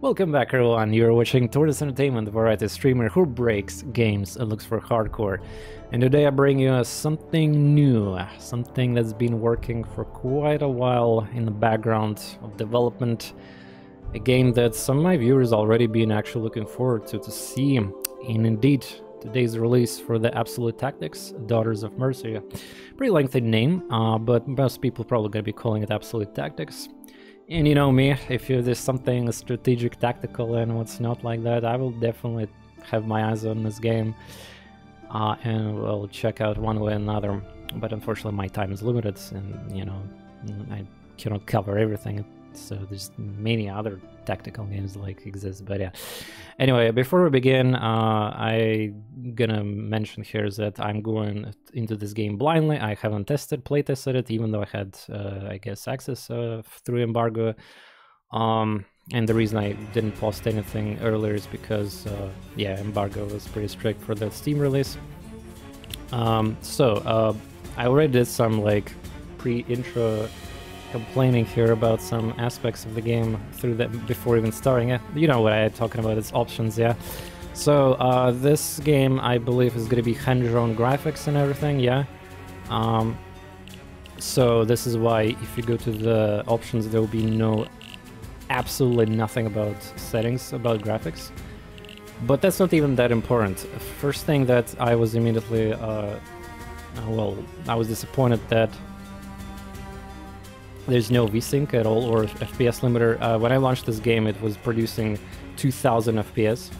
Welcome back everyone, you're watching TorNis Entertainment, variety streamer who breaks games and looks for hardcore. And today I bring you something new, something that's been working for quite a while in the background of development. A game that some of my viewers already been actually looking forward to to see. And indeed, today's release for the Absolute Tactics, Daughters of Mercy. Pretty lengthy name, uh, but most people probably gonna be calling it Absolute Tactics. And you know me, if there's something strategic, tactical, and what's not like that, I will definitely have my eyes on this game uh, and will check out one way or another. But unfortunately, my time is limited, and you know, I cannot cover everything. So there's many other tactical games like exist. But yeah. Anyway, before we begin, uh, I gonna mention here that I'm going into this game blindly. I haven't tested, play tested it, even though I had, uh, I guess, access uh, through embargo. Um, and the reason I didn't post anything earlier is because, uh, yeah, embargo was pretty strict for the Steam release. Um, so uh, I already did some like pre-intro complaining here about some aspects of the game through that before even starting it. You know what I'm talking about, it's options, yeah. So uh, this game, I believe, is going to be hand-drawn graphics and everything, yeah. Um, so this is why if you go to the options, there will be no, absolutely nothing about settings, about graphics. But that's not even that important. First thing that I was immediately, uh, well, I was disappointed that there's no VSync at all or FPS limiter. Uh, when I launched this game, it was producing 2000 FPS,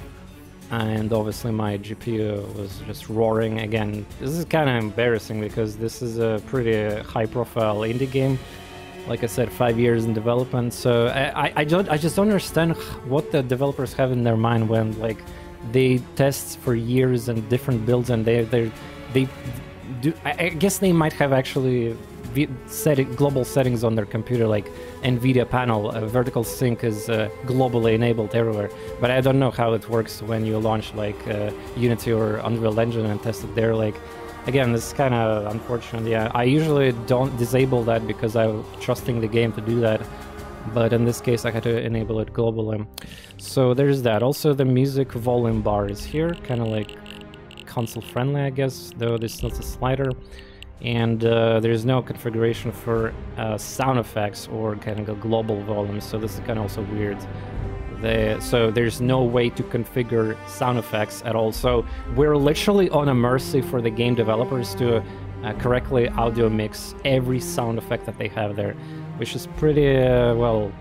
and obviously my GPU was just roaring. Again, this is kind of embarrassing because this is a pretty high-profile indie game. Like I said, five years in development, so I, I, I don't I just don't understand what the developers have in their mind when like they test for years and different builds, and they they they do. I guess they might have actually global settings on their computer, like NVIDIA panel, uh, vertical sync is uh, globally enabled everywhere. But I don't know how it works when you launch like uh, Unity or Unreal Engine and test it there. Like, again, this is kind of unfortunate. Yeah, I usually don't disable that because I'm trusting the game to do that. But in this case, I had to enable it globally. So there's that. Also, the music volume bar is here, kind of like console friendly, I guess, though this is not a slider and uh, there's no configuration for uh, sound effects or kind of a global volume so this is kind of also weird. The, so there's no way to configure sound effects at all. So we're literally on a mercy for the game developers to uh, correctly audio mix every sound effect that they have there which is pretty uh, well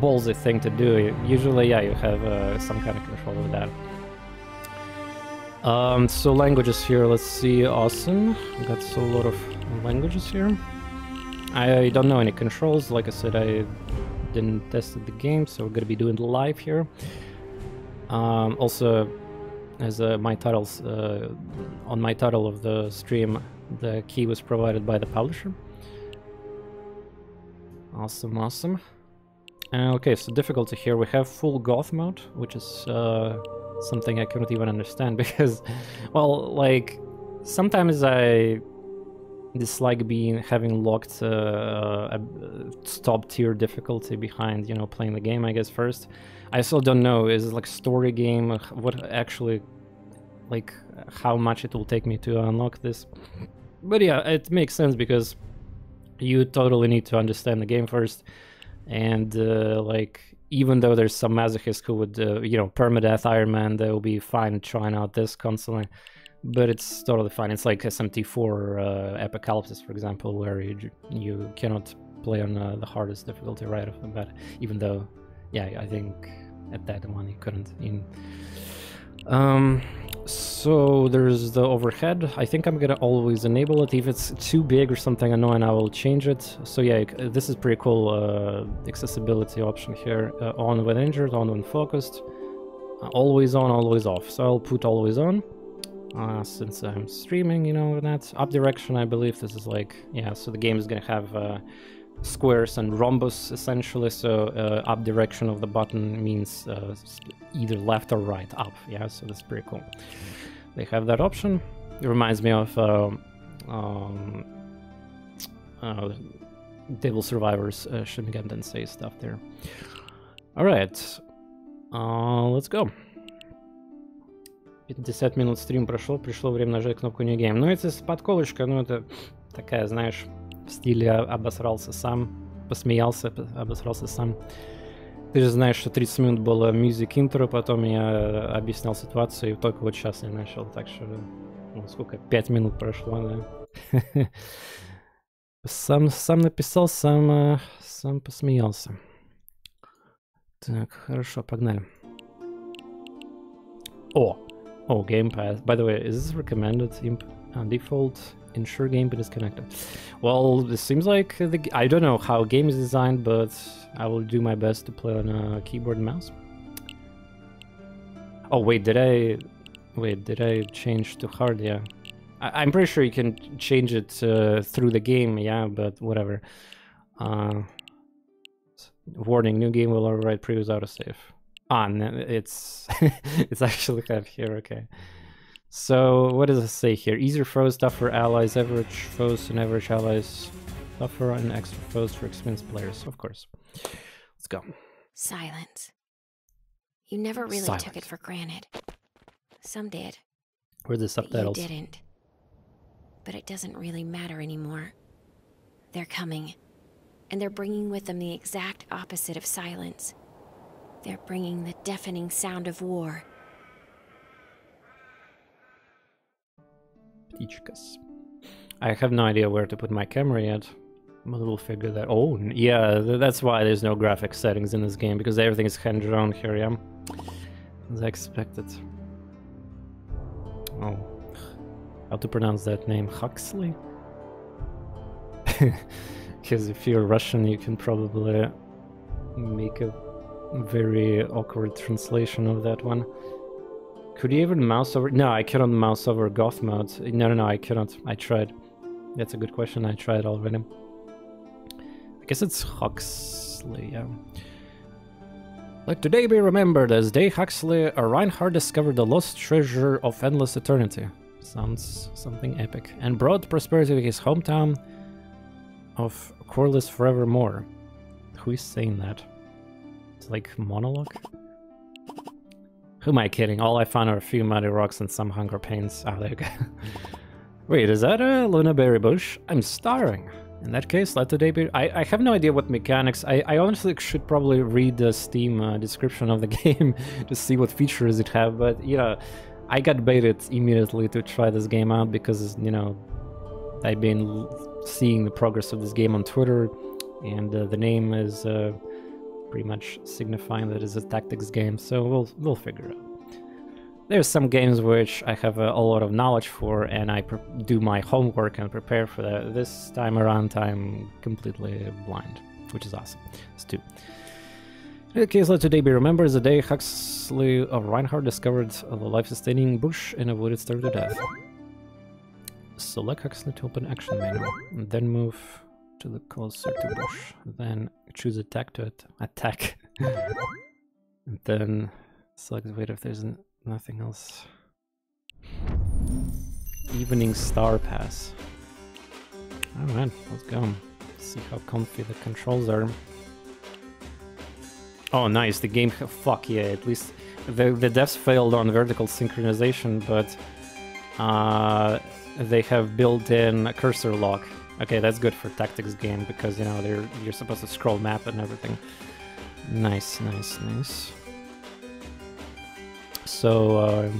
ballsy thing to do. Usually yeah you have uh, some kind of control of that um, so languages here, let's see, awesome. Got so a lot of languages here. I don't know any controls, like I said, I didn't test the game, so we're gonna be doing live here. Um, also, as uh, my titles, uh, on my title of the stream, the key was provided by the publisher. Awesome, awesome. Uh, okay, so difficulty here, we have full goth mode, which is uh, something I couldn't even understand because, well, like sometimes I dislike being having locked uh, a top tier difficulty behind you know playing the game. I guess first, I still don't know is it like story game what actually like how much it will take me to unlock this. But yeah, it makes sense because you totally need to understand the game first and uh, like even though there's some masochists who would, uh, you know, permadeath Iron Man, they will be fine trying out this constantly. But it's totally fine. It's like SMT4 uh, Apocalypse, for example, where you, you cannot play on uh, the hardest difficulty right off the bat. Even though, yeah, I think at that one you couldn't. In um, so there's the overhead. I think I'm gonna always enable it. If it's too big or something annoying, I will change it. So yeah, this is pretty cool uh, accessibility option here. Uh, on when injured, on when focused. Uh, always on, always off. So I'll put always on. Uh, since I'm streaming, you know, that's up direction, I believe this is like, yeah, so the game is gonna have uh, squares and rhombus essentially so uh, up direction of the button means uh, either left or right up yeah so that's pretty cool they have that option it reminds me of uh, um, uh, Devil Survivors uh, Shin Megami Tensei stuff there all right Uh, let's go. 50 минут стрим прошел, пришло время нажать кнопку New Game. Ну, это подколочка, ну, это такая, знаешь, в стиле обосрался сам, посмеялся, обосрался сам. Ты же знаешь, что 30 минут было music intro, потом я объяснял ситуацию, и только вот сейчас я начал, так что, ну, сколько, 5 минут прошло, да. Сам, сам написал, сам, э, сам посмеялся. Так, хорошо, погнали. О, Oh, Game Pass. By the way, is this recommended? Imp uh, default ensure gamepad is connected. Well, this seems like the I don't know how game is designed, but I will do my best to play on a keyboard and mouse. Oh wait, did I wait? Did I change to hard? Yeah, I, am pretty sure you can change it uh, through the game. Yeah, but whatever. Uh, warning: new game will override previous autosave. Ah, it's it's actually have here. Okay. So what does it say here? Easier foes, tougher allies, average foes and average allies, tougher and extra foes for experienced players. Of course. Let's go. Silence. You never really Silence. took it for granted. Some did. Where's the subtitles? you didn't. But it doesn't really matter anymore. They're coming. And they're bringing with them the exact opposite of silence. They're bringing the deafening sound of war. Птичкас. I have no idea where to put my camera yet. But we'll figure that. Oh, yeah, that's why there's no graphic settings in this game, because everything is hand-drawn here, yeah? As I expected. Oh. How to pronounce that name? Huxley? Because if you're Russian, you can probably make a very awkward translation of that one. Could you even mouse over? No, I cannot mouse over goth mode. No, no, no, I cannot. I tried. That's a good question. I tried already. I guess it's Huxley, yeah. Let today be remembered as day Huxley or Reinhardt discovered the lost treasure of endless eternity. Sounds something epic. And brought prosperity to his hometown of Corliss forevermore. Who is saying that? It's like monologue? Who am I kidding? All I found are a few muddy rocks and some hunger pains. Ah, there you go. Wait, is that a Luna Berry bush? I'm starving. In that case, let today be... I, I have no idea what mechanics... I, I honestly should probably read the Steam uh, description of the game to see what features it have, but, you know, I got baited immediately to try this game out because, you know, I've been seeing the progress of this game on Twitter, and uh, the name is... Uh, pretty much signifying that it's a tactics game, so we'll, we'll figure it out. There's some games which I have a, a lot of knowledge for and I do my homework and prepare for that. This time around I'm completely blind, which is awesome. Let's do. In the case, let today be remembered as the day Huxley of Reinhardt discovered the life-sustaining bush and avoided starving to death. Select Huxley to open action menu, and then move to the closer to bush. Then choose attack to it. Attack. and then select wait if there's nothing else. Evening Star Pass. Alright, let's go. See how comfy the controls are. Oh, nice. The game. Fuck yeah. At least the the devs failed on vertical synchronization, but uh, they have built in a cursor lock Okay, that's good for tactics game because you know they're you're supposed to scroll map and everything. Nice, nice, nice. So, uh,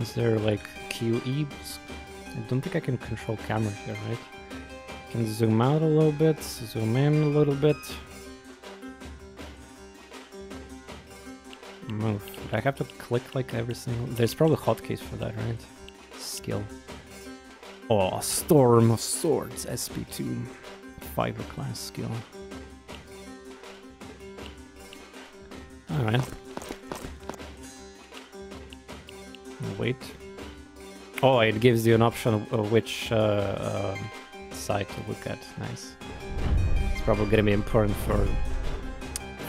is there like QE? I don't think I can control camera here, right? Can zoom out a little bit, zoom in a little bit. Move. I have to click like every single? There's probably hotkeys for that, right? Skill. Oh, Storm of Swords, SP2. Fiber class skill. Alright. Wait. Oh, it gives you an option of which uh, uh, side to look at. Nice. It's probably gonna be important for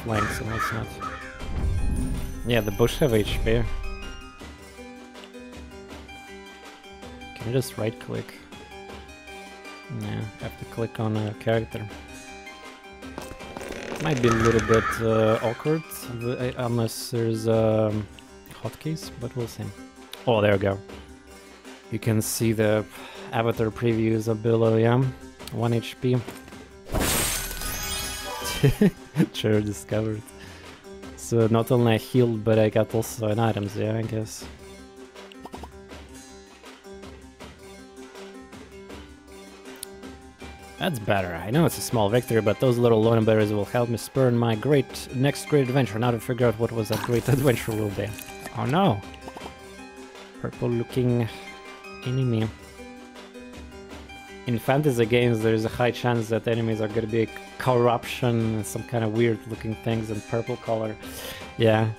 flanks and what's not. Yeah, the bush have HP. Can I just right click? Yeah, have to click on a character. Might be a little bit uh, awkward unless there's um, hotkeys, but we'll see. Oh, there we go. You can see the avatar previews up below, yeah? 1 HP. Chair discovered. So not only I healed, but I got also an items, yeah, I guess. That's better. I know it's a small victory, but those little lone berries will help me spurn my great next great adventure. Now to figure out what was that great adventure will be. Oh no! Purple looking enemy. In fantasy games, there is a high chance that enemies are gonna be corruption, some kind of weird looking things in purple color. Yeah.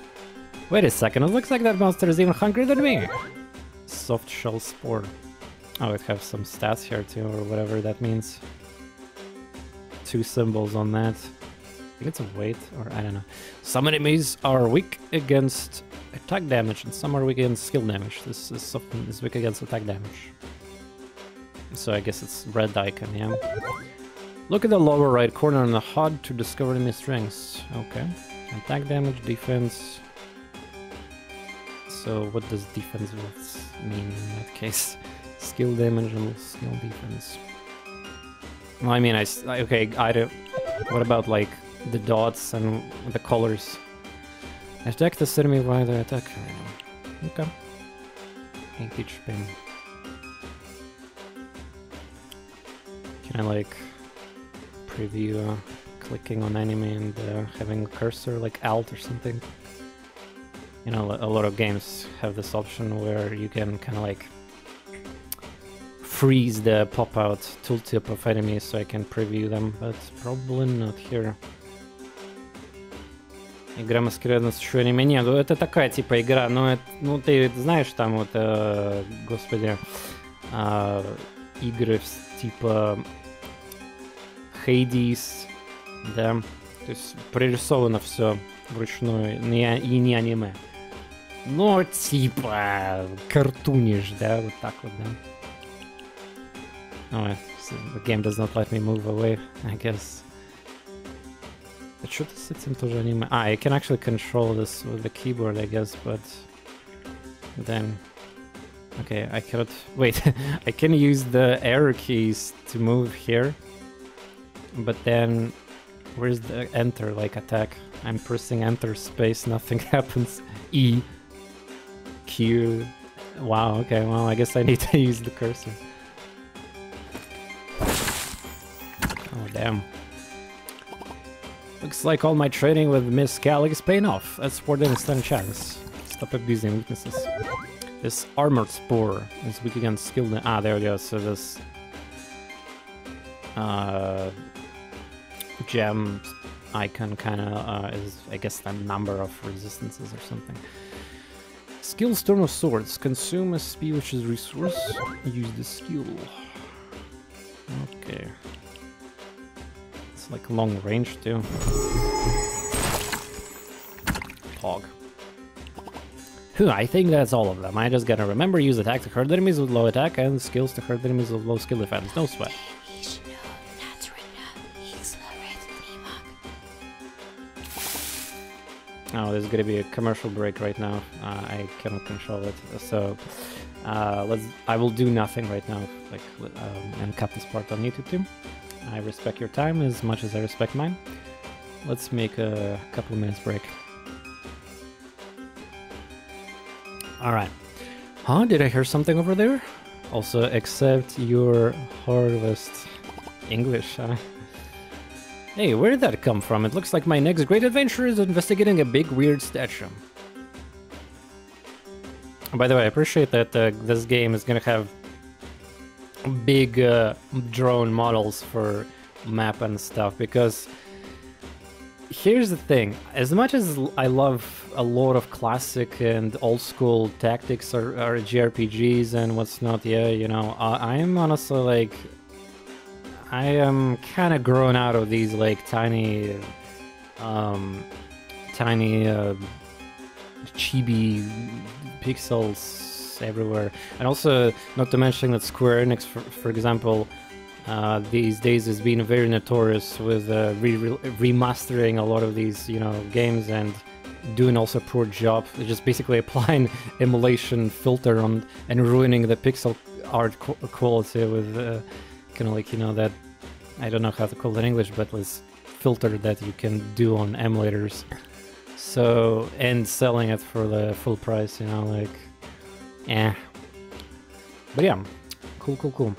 Wait a second, it looks like that monster is even hungrier than me! Soft shell spore. Oh, it has some stats here too, or whatever that means two symbols on that. I think it's a weight, or I don't know. Some enemies are weak against attack damage, and some are weak against skill damage. This is something is weak against attack damage. So I guess it's red icon, yeah. Look at the lower right corner on the HUD to discover enemy strengths. Okay. Attack damage, defense. So what does defense mean in that case? Skill damage and skill defense. Well, I mean, I okay. I do. What about like the dots and the colors? Attack the enemy while they attack. Okay. Each spin. Can I like preview uh, clicking on enemy and uh, having a cursor like Alt or something? You know, a lot of games have this option where you can kind of like freeze the pop-out tooltip of enemies so I can preview them, but probably not here. Игра маскирована с аниме. Не, ну это такая типа игра, ну, это, ну ты знаешь там вот, э, господи, э, игры типа Hades, да, то есть прорисовано все вручную не, и не аниме. Ну, типа, картунишь, да, вот так вот, да. Oh, the game does not let me move away, I guess. It should sit into anime. Ah, I can actually control this with the keyboard, I guess, but then... Okay, I cannot... Wait, I can use the arrow keys to move here, but then where's the enter, like, attack? I'm pressing enter space, nothing happens. E. Q. Wow, okay, well, I guess I need to use the cursor. Oh, damn. Looks like all my training with Miss Callie is paying off. That's for the instant chance. Stop abusing weaknesses. This armored spore is weak against skill. Ah, there go. So this uh, gem icon kind of uh, is, I guess, the number of resistances or something. Skill Storm of Swords. Consume a speed which is resource. Use the skill. Okay. It's like long range too. Hog. Whew, I think that's all of them. I just gotta remember use attack to hurt enemies with low attack and skills to hurt enemies with low skill defense. No sweat. Oh, there's gonna be a commercial break right now. Uh, I cannot control it, so uh, let's. I will do nothing right now, like um, and cut this part on YouTube too. I respect your time as much as I respect mine. Let's make a couple of minutes break. Alright. Huh? Did I hear something over there? Also, accept your harvest. English, huh? Hey, where did that come from? It looks like my next great adventure is investigating a big weird statue. By the way, I appreciate that uh, this game is gonna have big uh, drone models for map and stuff because here's the thing as much as i love a lot of classic and old school tactics or, or jrpgs and what's not yeah you know i am honestly like i am kind of grown out of these like tiny um tiny uh chibi pixels everywhere. And also, not to mention that Square Enix, for, for example, uh, these days has been very notorious with uh, re remastering a lot of these, you know, games and doing also poor job. Just basically applying emulation filter on and ruining the pixel art qu quality with uh, kind of like you know that I don't know how to call it in English, but this filter that you can do on emulators. So and selling it for the full price, you know, like, eh. But yeah, cool, cool, cool.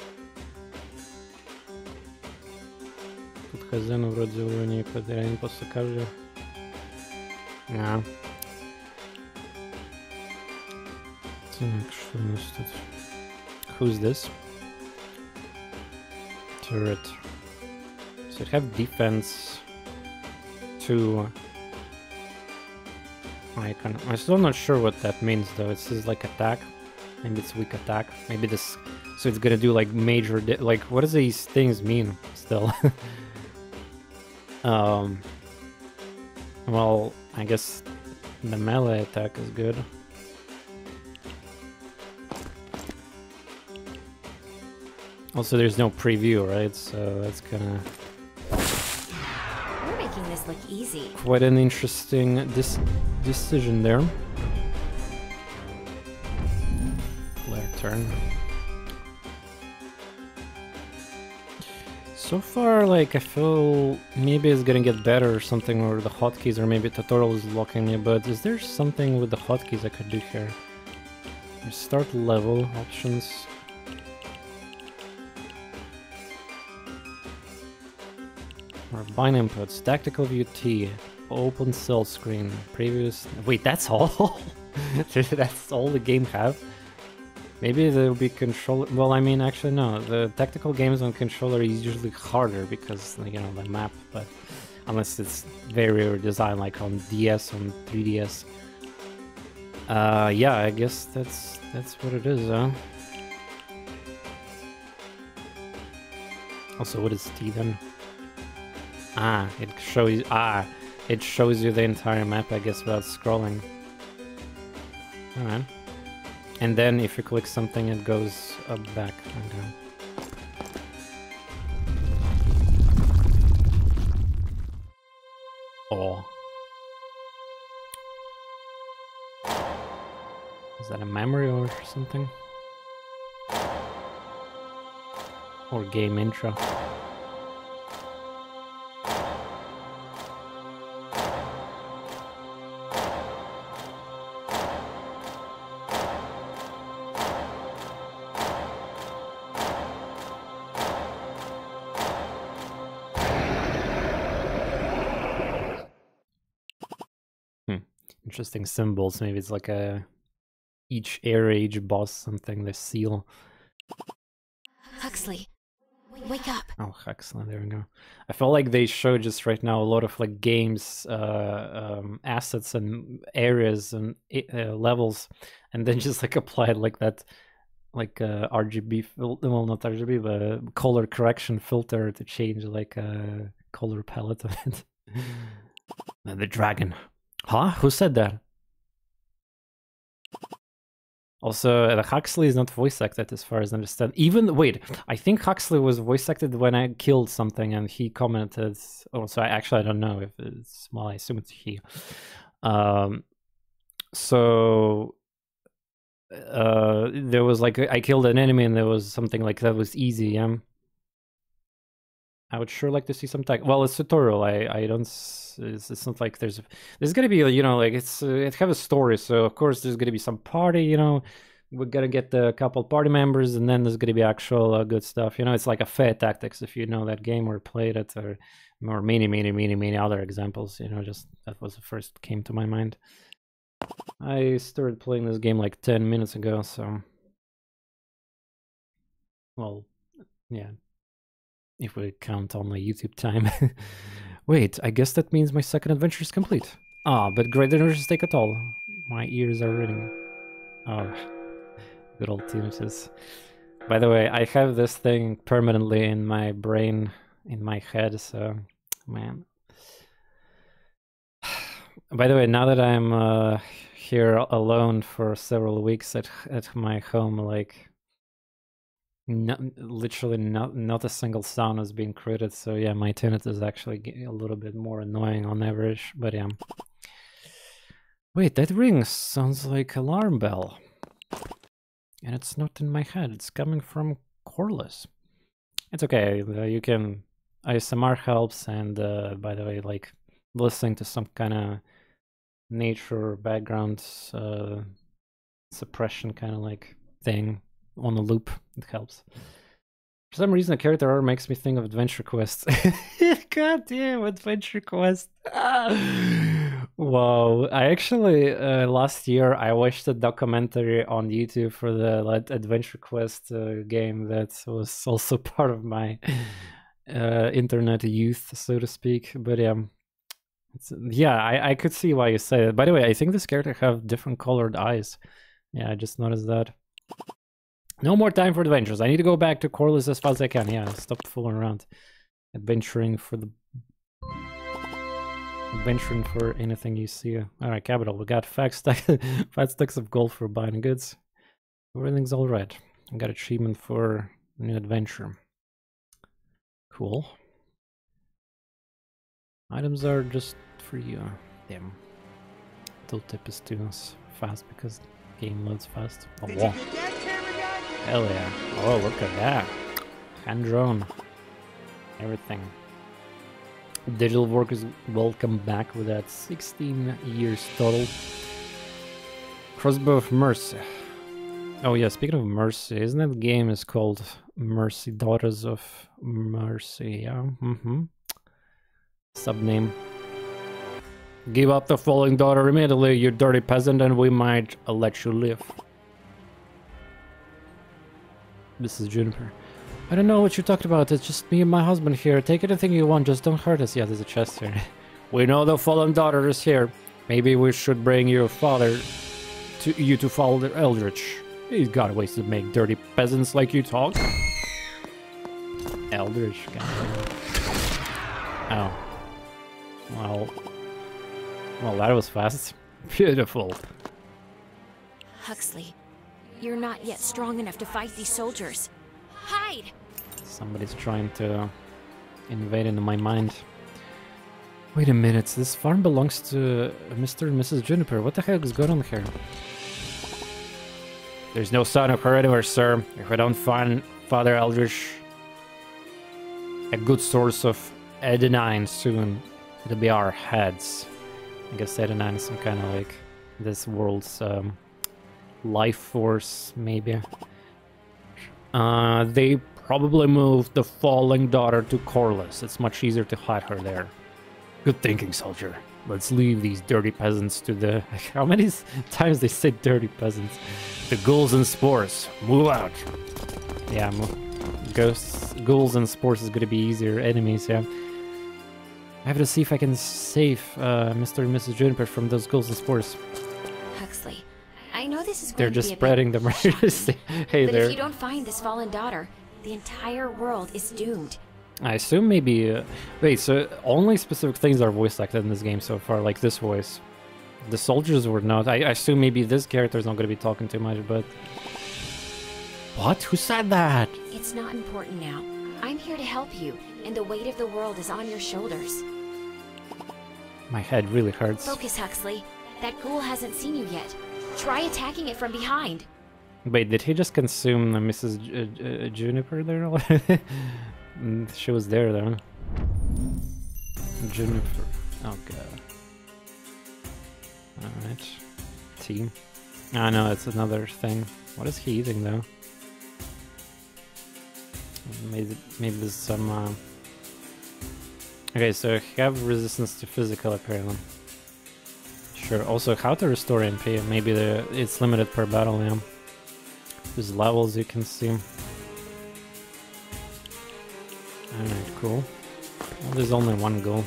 Тут хозяин вроде уже не потерян после каждого. Yeah. Так, что у нас тут? Who's this? Turret. So it have defense two. I can. I'm still not sure what that means though. It says like attack. Maybe it's weak attack. Maybe this. So it's gonna do like major. like what does these things mean? Still. um. Well, I guess the melee attack is good. Also, there's no preview, right? So that's gonna... We're making this look easy. Quite an interesting dis decision there. Turn. So far, like, I feel maybe it's gonna get better or something, or the hotkeys, or maybe tutorial is locking me, but is there something with the hotkeys I could do here? Start level options. Or bind inputs, tactical view T, open cell screen, previous... Wait, that's all? that's all the game have? Maybe there'll be controller... Well, I mean, actually, no. The tactical games on controller is usually harder because, you know, the map, but... Unless it's very designed, like on DS, on 3DS. Uh, yeah, I guess that's that's what it is, huh? Also, what is T then? Ah, it shows ah, it shows you the entire map, I guess, without scrolling. Alright. And then if you click something, it goes up back and down. Oh. Is that a memory or something? Or game intro? Interesting symbols. Maybe it's like a each area, each boss, something, the seal. Huxley, wake up. Oh, Huxley, there we go. I felt like they showed just right now a lot of like games, uh, um, assets and areas and uh, levels, and then just like applied like that, like uh, RGB, well, not RGB, but color correction filter to change like a color palette of it. the dragon. Huh? Who said that? Also, uh, Huxley is not voice acted as far as I understand. Even, wait, I think Huxley was voice acted when I killed something and he commented. Oh, so I actually, I don't know if it's, well, I assume it's he. Um, so, uh, there was like, I killed an enemy and there was something like that was easy, yeah? I would sure like to see some tech. Well, it's tutorial. I I don't. It's, it's not like there's there's gonna be you know like it's uh, it have a story. So of course there's gonna be some party. You know, we're gonna get a couple party members, and then there's gonna be actual uh, good stuff. You know, it's like a fair Tactics if you know that game or played it, or or many many many many other examples. You know, just that was the first came to my mind. I started playing this game like ten minutes ago, so well, yeah, if we count on my YouTube time. Wait, I guess that means my second adventure is complete. Ah, but great adventures take it all. My ears are ringing. Oh, good old tinnitus. By the way, I have this thing permanently in my brain, in my head, so, man. By the way, now that I'm uh, here alone for several weeks at, at my home, like, not, literally not not a single sound has been created. So yeah, my tinnitus is actually a little bit more annoying on average. But yeah. Wait, that ring sounds like alarm bell, and it's not in my head. It's coming from Corliss. It's okay. Uh, you can ASMR helps, and uh, by the way, like listening to some kind of nature background uh, suppression kind of like thing on a loop. It helps. For some reason, the character art makes me think of Adventure Quest. God damn, Adventure Quest. wow. I actually, uh, last year, I watched a documentary on YouTube for the like, Adventure Quest uh, game that was also part of my uh, internet youth, so to speak. But yeah, yeah, I, I could see why you say that. By the way, I think this character have different colored eyes. Yeah, I just noticed that. No more time for adventures. I need to go back to Corliss as fast as I can. Yeah, stop fooling around. Adventuring for the... Adventuring for anything you see. Alright, capital. We got five, stack, five stacks of gold for buying goods. Everything's alright. I got achievement for new adventure. Cool. Items are just for you. Damn. Tooltip is too fast because game loads fast. Oh, wow. Hell yeah. Oh, look at that. Hand drone. Everything. Digital workers welcome back with that 16 years total. Crossbow of Mercy. Oh yeah, speaking of Mercy, isn't that game is called Mercy Daughters of Mercy? Yeah, mm-hmm. Subname. Give up the falling daughter immediately, you dirty peasant, and we might let you live. Is Juniper. I don't know what you talked about. It's just me and my husband here. Take anything you want, just don't hurt us. Yeah, there's a chest here. we know the fallen daughter is here. Maybe we should bring your father to you to follow Eldritch. He's got ways to make dirty peasants like you talk. Eldritch, Oh. Well. Well, that was fast. Beautiful. Huxley, you're not yet strong enough to fight these soldiers. Hide! Somebody's trying to invade into my mind. Wait a minute, this farm belongs to Mr. and Mrs. Juniper. What the heck is going on here? There's no sign of her anywhere, sir. If I don't find Father Eldritch a good source of adenine soon, it'll be our heads. I guess adenine is some kind of like this world's um, life force, maybe. Uh, they probably moved the falling daughter to Corliss. It's much easier to hide her there. Good thinking, soldier. Let's leave these dirty peasants to the... How many times they say dirty peasants? The ghouls and spores. Move out. Yeah, ghosts, ghouls and spores is gonna be easier enemies, yeah. I have to see if I can save uh, Mr. and Mrs. Juniper from those ghouls and spores. I know this is They're just spreading the murder. hey but there. if you don't find this fallen daughter, the entire world is doomed. I assume maybe... Uh, wait, so only specific things are voice acted in this game so far, like this voice. The soldiers were not. I, I assume maybe this character is not going to be talking too much, but... What? Who said that? It's not important now. I'm here to help you, and the weight of the world is on your shoulders. My head really hurts. Focus, Huxley. That ghoul hasn't seen you yet. Try attacking it from behind. Wait, did he just consume the Mrs. J Juniper there? Mm, she was there though. Juniper. Oh god. Alright. Team. I oh, know, it's another thing. What is he eating though? Maybe, maybe there's some... Uh... Okay, so have resistance to physical apparently. Sure. Also, how to restore MP? Maybe the, it's limited per battle, yeah. There's levels you can see. Alright, cool. Well, there's only one goal.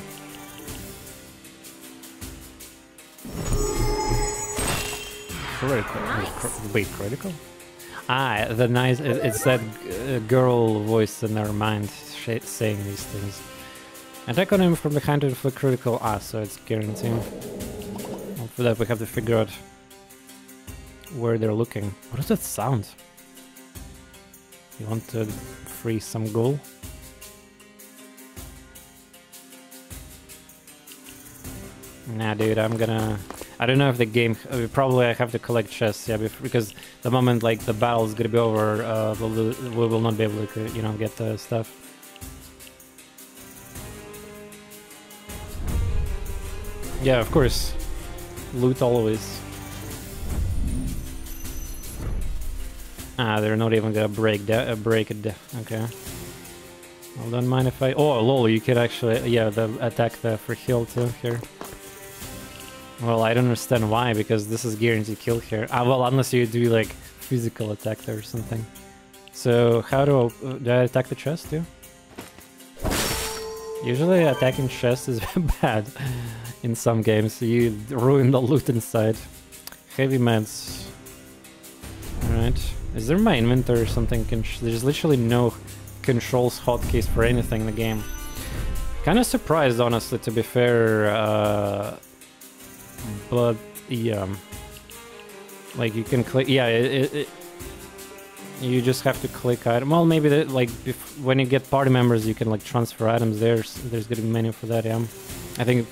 Critical. Nice. Wait, critical? Ah, the nice. It's that girl voice in their mind saying these things. Attack on him from behind to inflict critical. Ah, so it's guaranteed that we have to figure out where they're looking. What does that sound? You want to free some ghoul? Nah, dude, I'm gonna... I don't know if the game... Uh, probably I have to collect chests, yeah, because the moment, like, the battle is gonna be over, uh, we'll, we will not be able to, you know, get the stuff. Yeah, of course. Loot always. Ah, they're not even gonna break that. Uh, break it. Okay. Well, don't mind if I. Oh, lol! You could actually, yeah, the attack the for heal too here. Well, I don't understand why, because this is guaranteed kill here. Ah, well, unless you do like physical attack there or something. So how do I, uh, do I attack the chest too? Usually attacking chest is bad in some games. You ruin the loot inside. Heavy meds. Alright. Is there my inventory or something? There's literally no controls hotkeys for anything in the game. Kinda surprised, honestly, to be fair. Uh, but, yeah. Like, you can click... Yeah, it, it, you just have to click item. Well, maybe the, like when you get party members, you can like transfer items. There's there's gonna be menu for that. Yeah, I think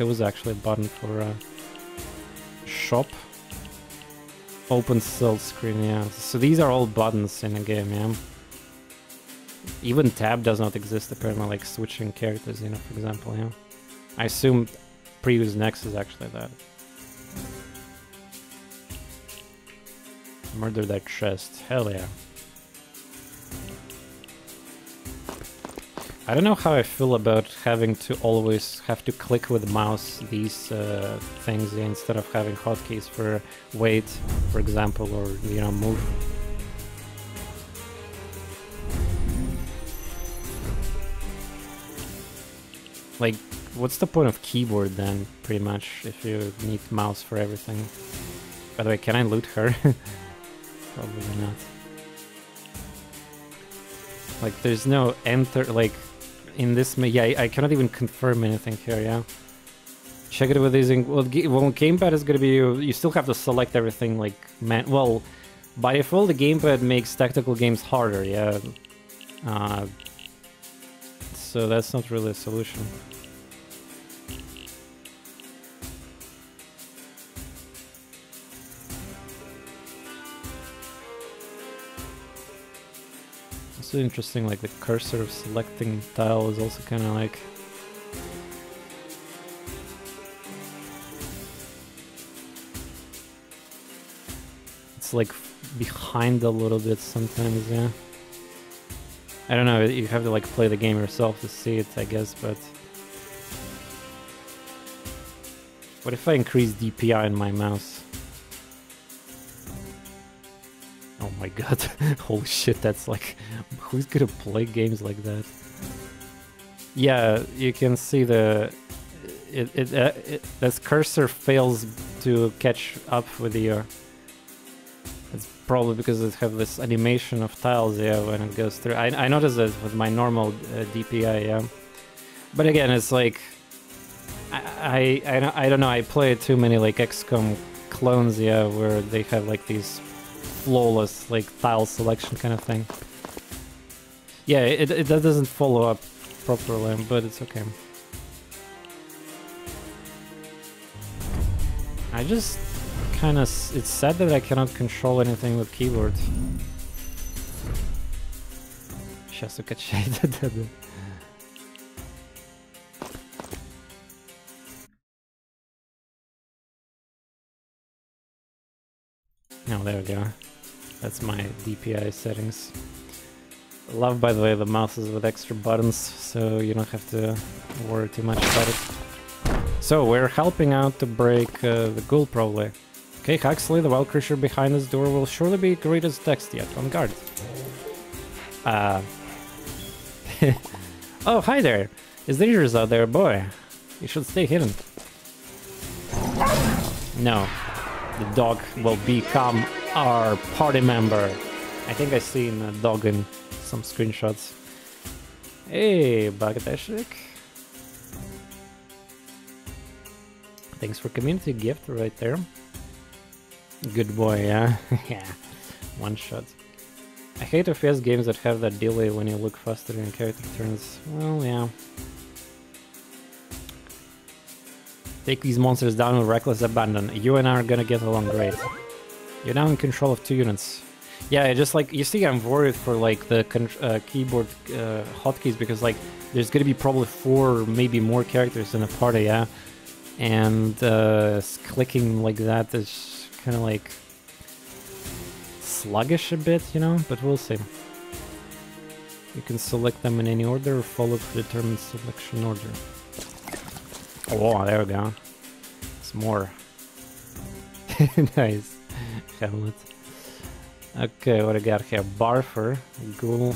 there was actually a button for uh, shop. Open cell screen. Yeah. So these are all buttons in the game. Yeah. Even tab does not exist apparently. Like switching characters. You know, for example. Yeah. I assume previous next is actually that. Murder that chest. Hell yeah. I don't know how I feel about having to always have to click with mouse these uh, things instead of having hotkeys for wait, for example, or, you know, move. Like, what's the point of keyboard then, pretty much, if you need mouse for everything? By the way, can I loot her? Probably not. Like, there's no enter, like, in this, yeah, I cannot even confirm anything here, yeah? Check it with using, well, well gamepad is gonna be, you, you still have to select everything, like, man, well, by default, the gamepad makes tactical games harder, yeah? Uh, so that's not really a solution. Also interesting, like the cursor of selecting tile is also kind of like... It's like behind a little bit sometimes, yeah. I don't know, you have to like play the game yourself to see it, I guess, but... What if I increase DPI in my mouse? My god. Holy shit, that's like... Who's gonna play games like that? Yeah, you can see the... It, it, uh, it, this cursor fails to catch up with the... Uh, it's probably because it have this animation of tiles, yeah, when it goes through. I, I noticed that with my normal uh, DPI, yeah. But again, it's like... I, I, I, I don't know, I play too many like XCOM clones, yeah, where they have like these flawless like tile selection kind of thing. Yeah, it, it that doesn't follow up properly, but it's okay. I just kind of... It's sad that I cannot control anything with keyboard. Сейчас укачает. Oh, there we go. That's my DPI settings. Love, by the way, the mouses with extra buttons, so you don't have to worry too much about it. So, we're helping out to break uh, the ghoul, probably. Okay, Huxley, the wild creature behind this door will surely be great as text yet. On guard. Uh... oh, hi there! It's dangerous out there, boy. You should stay hidden. No, the dog will become our party member. I think I seen a dog in some screenshots. Hey, Bagateshik. Thanks for community gift right there. Good boy, yeah. yeah. One shot. I hate FPS games that have that delay when you look faster and character turns. Well, yeah. Take these monsters down with reckless abandon. You and I are gonna get along great. You're now in control of two units. Yeah, just like, you see I'm worried for like the uh, keyboard uh, hotkeys because like there's gonna be probably four, maybe more characters in a party, yeah? And uh, clicking like that is kind of like sluggish a bit, you know, but we'll see. You can select them in any order or follow predetermined selection order. Oh, there we go. It's more. nice. Hamlet. Okay, what I got here? Barfer, Ghoul,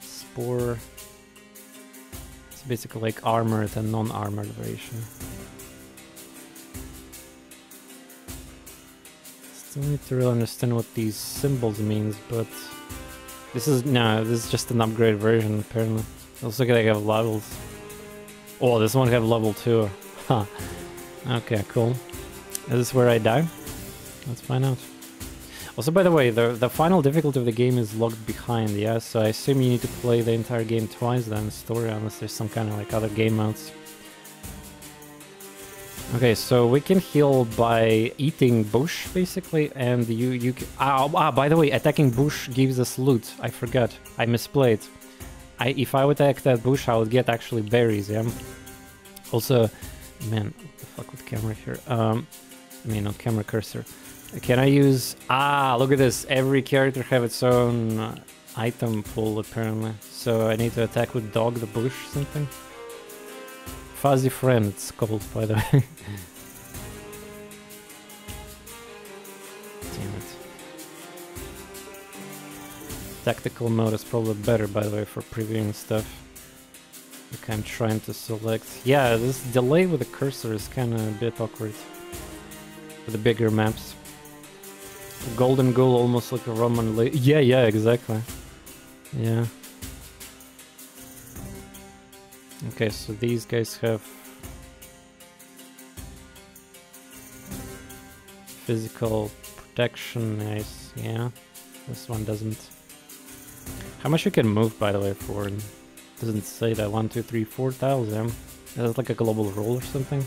Spore. It's basically like armored and non-armored version. Still need to really understand what these symbols means, but this is no, this is just an upgrade version apparently. Like they have levels. Oh, this one have level 2. Huh. Okay, cool. Is this where I die? Let's find out. Also, by the way, the, the final difficulty of the game is locked behind, yeah? So I assume you need to play the entire game twice then, story, unless there's some kind of like other game modes. Okay, so we can heal by eating bush, basically, and you... you ah, ah, by the way, attacking bush gives us loot. I forgot. I misplayed. I, if I would attack that bush, I would get actually berries, yeah? Also, man, what the fuck with camera here? Um, I mean, not camera cursor. Can I use... Ah, look at this. Every character have its own item pool, apparently. So I need to attack with dog the bush something? Fuzzy friend, it's called, by the way. Damn it. Tactical mode is probably better, by the way, for previewing stuff. Like I'm trying to select... Yeah, this delay with the cursor is kind of a bit awkward. For the bigger maps. Golden Ghoul almost like a Roman... Yeah, yeah, exactly. Yeah. Okay, so these guys have... Physical protection, nice, yeah. This one doesn't. How much you can move, by the way, for... Doesn't say that. One, two, three, four tiles, yeah. That's like a global rule or something.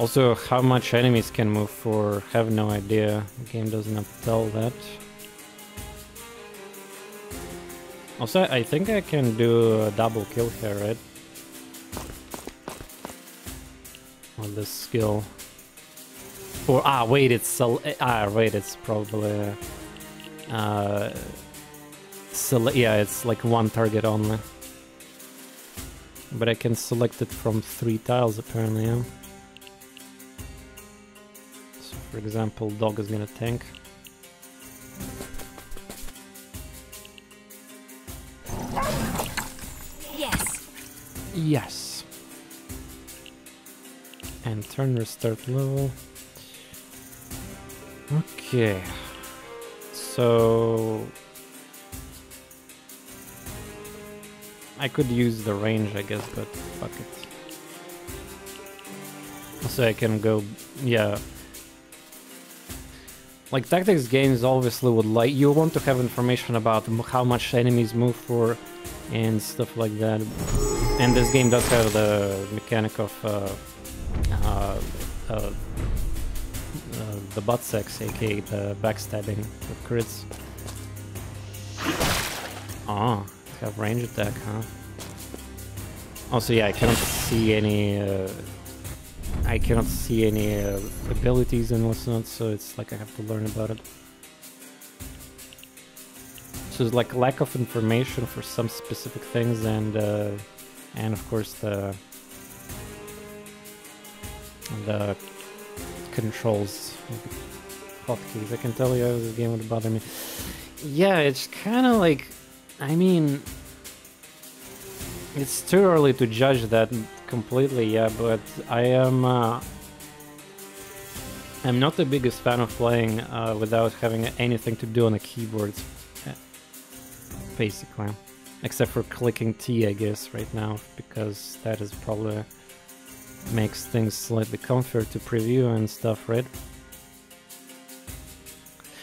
Also, how much enemies can move for... have no idea. The game does not tell that. Also, I think I can do a double kill here, right? On this skill. Or, ah, wait, it's... Ah, wait, it's probably... Uh, Sele yeah, it's like one target only. But I can select it from three tiles apparently, yeah. For example, dog is gonna tank. Yes. Yes. And turn restart level. Okay. So I could use the range, I guess, but fuck it. So I can go, yeah. Like tactics games obviously would like, you want to have information about how much enemies move for and stuff like that. And this game does have the mechanic of uh, uh, uh, uh the butt sex, aka the backstabbing with crits. Ah have range attack, huh? Also, yeah, I cannot see any... I cannot see any uh, abilities and whatnot, so it's like I have to learn about it. So it's like lack of information for some specific things and uh, and of course the the controls hotkeys. I can tell you this game would bother me. Yeah, it's kind of like I mean, it's too early to judge that completely, yeah, but I am... Uh, I'm not the biggest fan of playing uh, without having anything to do on a keyboard, basically. Except for clicking T, I guess, right now, because that is probably makes things slightly comfier to preview and stuff, right?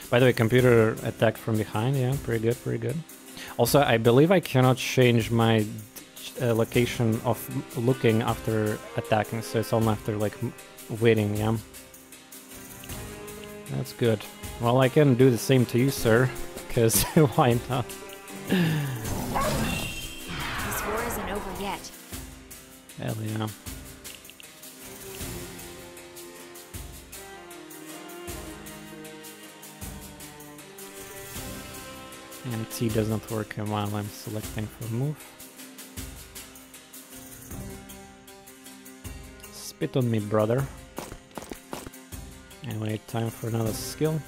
By the way, computer attacked from behind. Yeah, pretty good, pretty good. Also, I believe I cannot change my uh, location of looking after attacking, so it's only after like waiting, yeah. That's good. Well, I can do the same to you, sir, because why not? This war isn't over yet. Hell yeah. And T does not work while I'm selecting for move. Spit on me, brother. Anyway, time for another skill.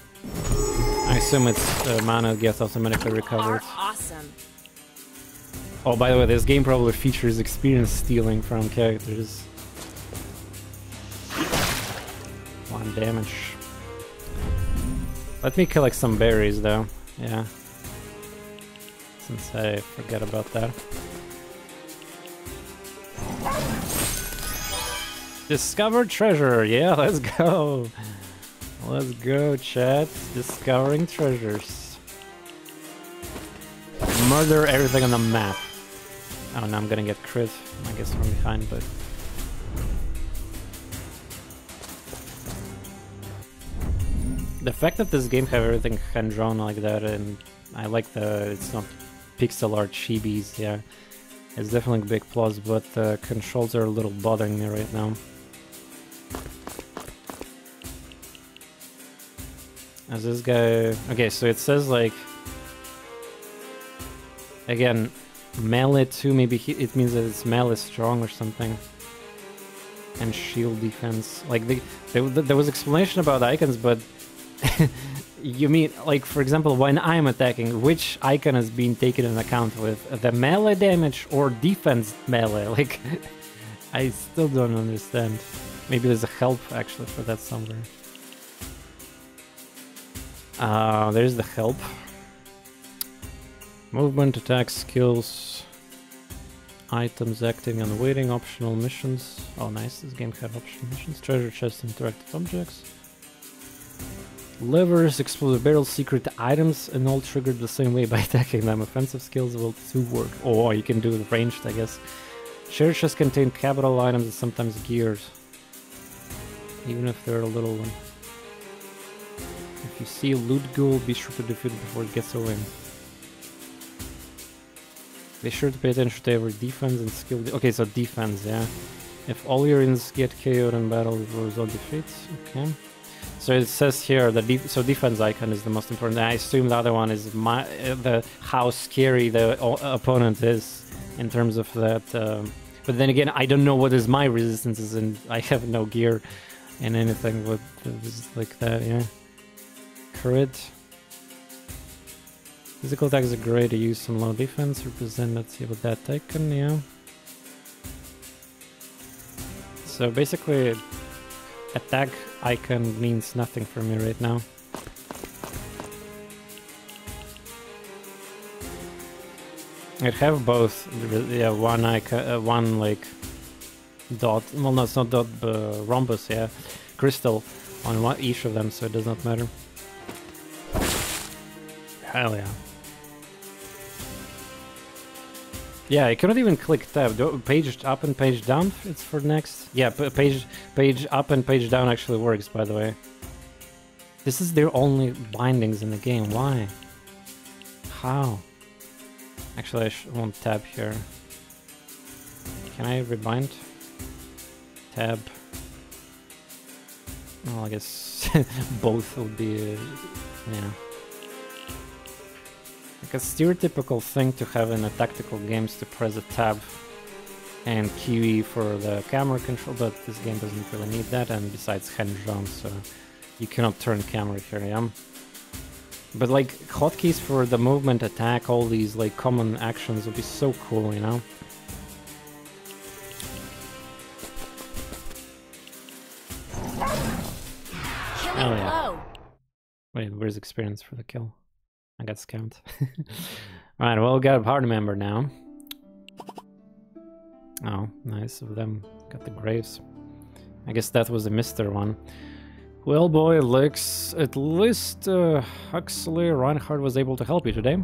I assume it's uh, mana gets automatically recovered. awesome. Oh, by the way, this game probably features experience stealing from characters. One damage. Let me collect some berries, though. Yeah. Since I forget about that. Discover treasure! Yeah, let's go! Let's go, chat. Discovering treasures. Murder everything on the map. Oh, now I'm gonna get crit, I guess, from behind, but... The fact that this game have everything hand-drawn like that, and I like the... it's not pixel art chibis, yeah. It's definitely a big plus, but the controls are a little bothering me right now. As this guy... Okay, so it says like... Again, melee too, maybe he, it means that it's melee strong or something. And shield defense. Like, the, there, there was explanation about icons, but... you mean, like, for example, when I'm attacking, which icon is being taken into account with? The melee damage or defense melee? Like, I still don't understand. Maybe there's a help, actually, for that somewhere. Uh, there's the help. Movement, attack, skills, items acting and waiting, optional missions. Oh nice, this game has optional missions. Treasure chest, interactive objects. Levers, explosive barrels, secret items, and all triggered the same way by attacking them. Offensive skills will too work. Oh, you can do it ranged, I guess. Share chests contain capital items and sometimes gears. Even if they're a little one. If you see a loot ghoul, be sure to defeat it before it gets away. Be sure to pay attention to every defense and skill. De okay, so defense, yeah. If all your units get KO'd in battle, you result defeats. Okay. So it says here the def so defense icon is the most important. I assume the other one is my uh, the how scary the opponent is in terms of that. Um, but then again, I don't know what is my resistances, and I have no gear and anything with like that. Yeah. Crit. Physical attacks are great to use some low defense. Represent, let's see what that taken, yeah. So basically, attack icon means nothing for me right now. I have both, yeah, one icon, uh, one like dot, well no, it's not dot, but uh, rhombus, yeah, crystal on one, each of them, so it does not matter. Hell yeah. Yeah, I cannot even click tab. Do, page up and page down, it's for next. Yeah, page page up and page down actually works, by the way. This is their only bindings in the game. Why? How? Actually, I won't tab here. Can I rebind? Tab. Well, I guess both would be, uh, yeah. Like a stereotypical thing to have in a tactical games to press a tab and QE for the camera control, but this game doesn't really need that, and besides hand drawn, so you cannot turn camera here, yeah? But like hotkeys for the movement, attack, all these like common actions would be so cool, you know? Oh yeah. Wait, where's experience for the kill? I got scammed. Alright, well, we got a party member now. Oh, nice of them. Got the graves. I guess that was a Mr. one. Well, boy, looks at least uh, Huxley Reinhardt was able to help you today.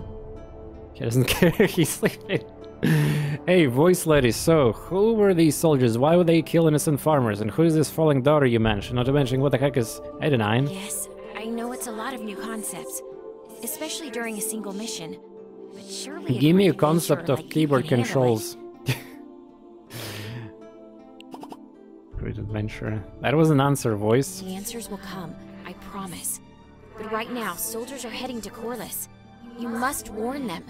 He doesn't care, he's sleeping. hey, voice lady, so, who were these soldiers? Why would they kill innocent farmers? And who is this falling daughter you mentioned? Not to mention, what the heck is Adenine? Yes, I know it's a lot of new concepts, especially during a single mission. But surely Give me a concept of like keyboard can handle it. controls. Great adventure. That was an answer, voice. The answers will come, I promise. But right now, soldiers are heading to Corliss. You must warn them.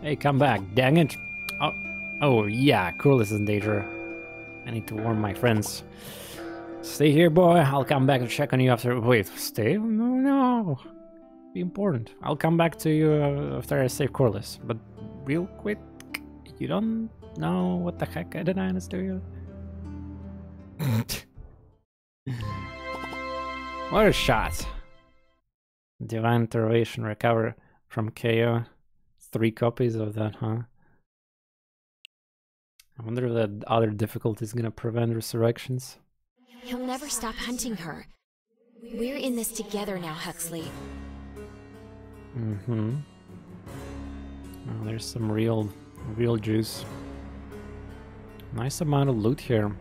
Hey, come back, dang it. Oh, oh yeah, Corliss is in danger. I need to warn my friends. Stay here, boy. I'll come back to check on you after. Wait, stay? No, no. Be important. I'll come back to you uh, after I save Corliss. But real quick, you don't know what the heck Adenine is doing? what a shot. Divine Intervention, recover from KO. Three copies of that, huh? I wonder if that other difficulty is gonna prevent resurrections. He'll never stop hunting her. We're in this together now, Huxley. Mm-hmm. Oh, there's some real, real juice. Nice amount of loot here.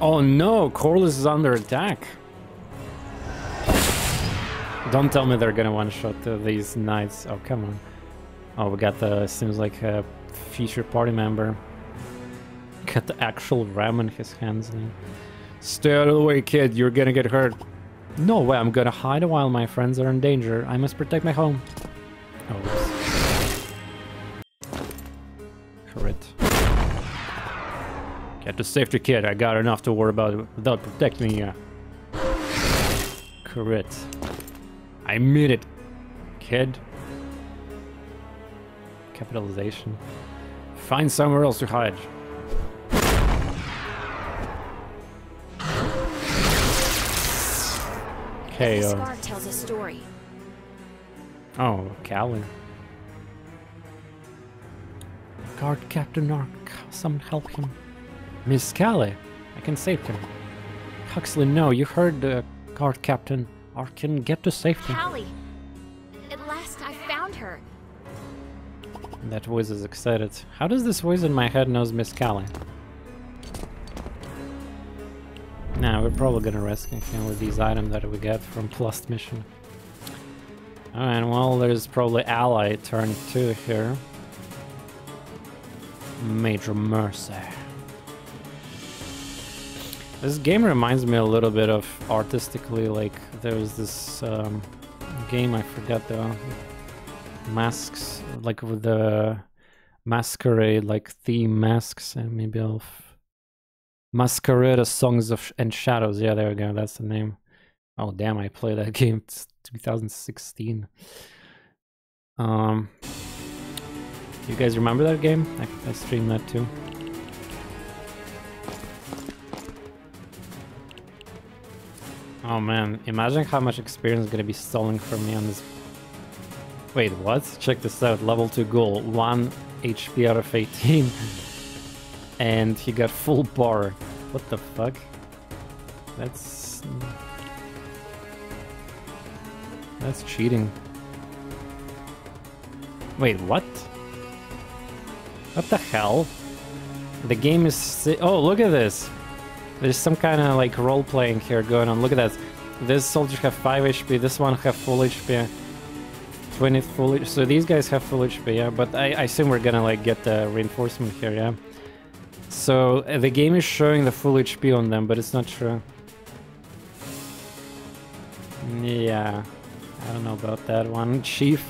Oh no, Corliss is under attack. Don't tell me they're gonna one-shot uh, these knights. Oh, come on. Oh, we got the, seems like a feature party member. Got the actual ram in his hands. now. Stay out of the way, kid. You're gonna get hurt. No way, I'm gonna hide a while my friends are in danger. I must protect my home. Oh. Crit. Get to safety, kid. I got enough to worry about without protecting you. Crit. I made it, kid. Capitalization. Find somewhere else to hide. Okay, The uh, scar tells a story. Oh, Callie. Guard Captain Ark, someone help him. Miss Callie, I can save him. Huxley, no, you heard the Guard Captain Arkin get to safety. Callie! At last I found her. That voice is excited. How does this voice in my head knows Miss Callie? Nah, we're probably gonna rescue him with these items that we get from Plus mission. Alright, well, there's probably ally turn two here. Major Mercy. This game reminds me a little bit of artistically, like there was this um, game I forgot the masks, like with the masquerade, like theme masks, and maybe I'll Masquerada Songs of and Shadows. Yeah, there we go. That's the name. Oh damn, I played that game. It's 2016. Um, you guys remember that game? I, I streamed that too. Oh man, imagine how much experience is gonna be stolen from me on this. Wait, what? Check this out. Level 2 goal. 1 HP out of 18. and he got full bar. What the fuck? That's... That's cheating. Wait, what? What the hell? The game is... Oh, look at this! There's some kind of like role-playing here going on. Look at that. This soldier have 5 HP, this one have full HP. 20 full H- So these guys have full HP, yeah? But I, I assume we're gonna like get the reinforcement here, yeah? So uh, the game is showing the full HP on them, but it's not true. Yeah, I don't know about that one. Chief.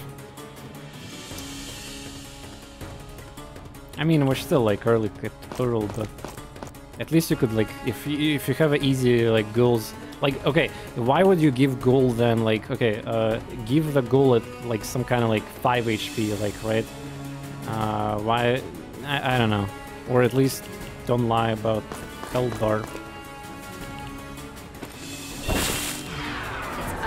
I mean, we're still like early plural, but at least you could like if you, if you have easy like goals like okay why would you give goal then like okay uh give the goal at like some kind of like 5 hp like right? Uh why I, I don't know. Or at least don't lie about bar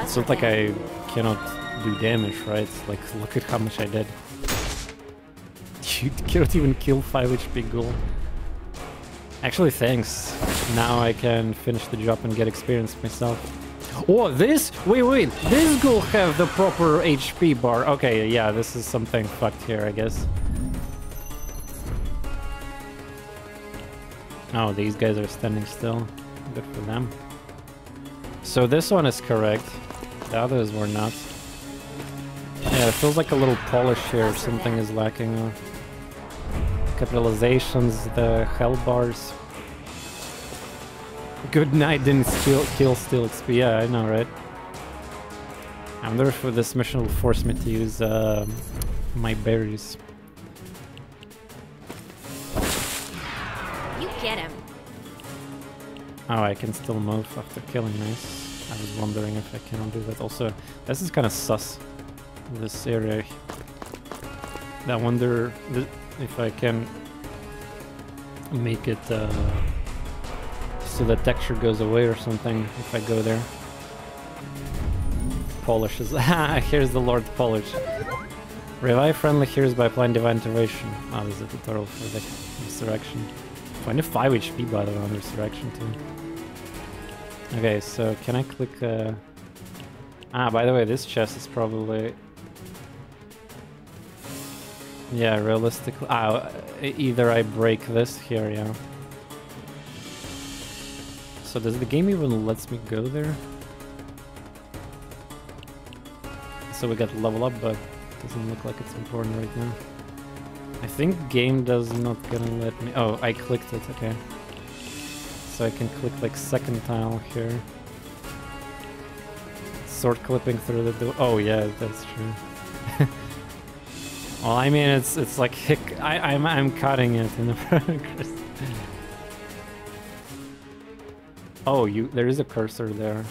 It's not like i cannot do damage right? Like look at how much i did. You cannot even kill 5 hp goal actually thanks Now I can finish the job and get experience myself. Oh, this? Wait, wait. This will have the proper HP bar. Okay, yeah, this is something fucked here, I guess. Oh, these guys are standing still. Good for them. So this one is correct. The others were not. Yeah, it feels like a little polish here. Something is lacking. Capitalizations, the hell bars. Good night didn't steal, kill steal XP. Yeah, I know, right? I wonder if this mission will force me to use uh, my berries. You get him. Oh, I can still move after killing. Nice. I was wondering if I can do that. Also, this is kind of sus. This area. I wonder if I can make it uh, so the texture goes away or something if I go there. Polishes. Here's the Lord Polish. Revive friendly heroes by applying Divine Intervention. Oh, there's a tutorial for the Resurrection. 25 HP by the way on Resurrection too. Okay, so can I click... Uh... Ah, by the way, this chest is probably... Yeah, realistically... Ah, either I break this here, yeah. So does the game even lets me go there? So we got level up, but doesn't look like it's important right now. I think game does not gonna let me... Oh, I clicked it, okay. So I can click like second tile here. Sword clipping through the door. Oh yeah, that's true. Well, I mean, it's it's like. I I'm I'm cutting it in the progress. Oh, you there is a cursor there.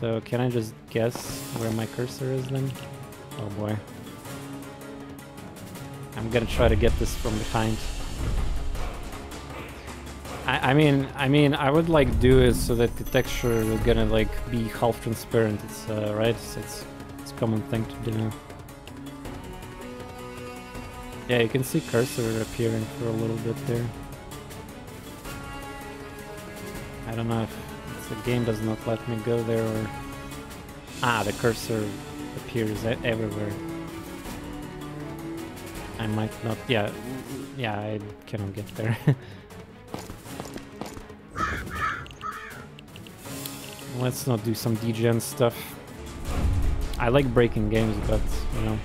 So can I just guess where my cursor is then? Oh boy. I'm gonna try to get this from behind. I, I mean, I mean, I would like do it so that the texture is gonna like be half transparent. It's uh, right. It's, it's it's common thing to do. Yeah, you can see cursor appearing for a little bit there. I don't know if the game does not let me go there or... Ah, the cursor appears everywhere. I might not... Yeah, yeah, I cannot get there. Let's not do some degen stuff. I like breaking games, but, you know...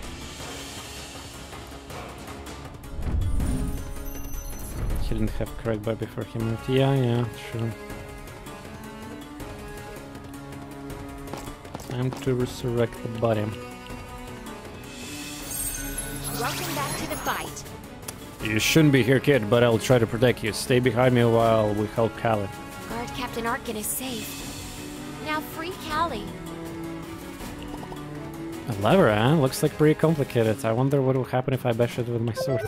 He didn't have correct by before he moved. Yeah, yeah, sure. Time to resurrect the body. Welcome back to the fight. You shouldn't be here, kid, but I'll try to protect you. Stay behind me while we help Callie. Guard Captain Arkin is safe. Now free Callie. A lever, huh? Looks like pretty complicated. I wonder what will happen if I bash it with my sword.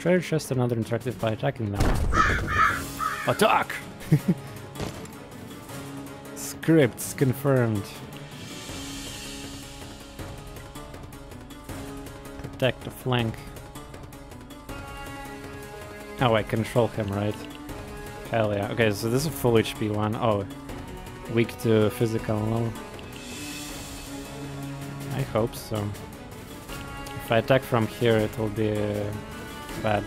Treasure chest another interactive by attacking them. Attack! Scripts confirmed. Protect the flank. Oh, I control him, right? Hell yeah. Okay, so this is a full HP one. Oh, weak to physical. I hope so. If I attack from here, it will be uh, bad.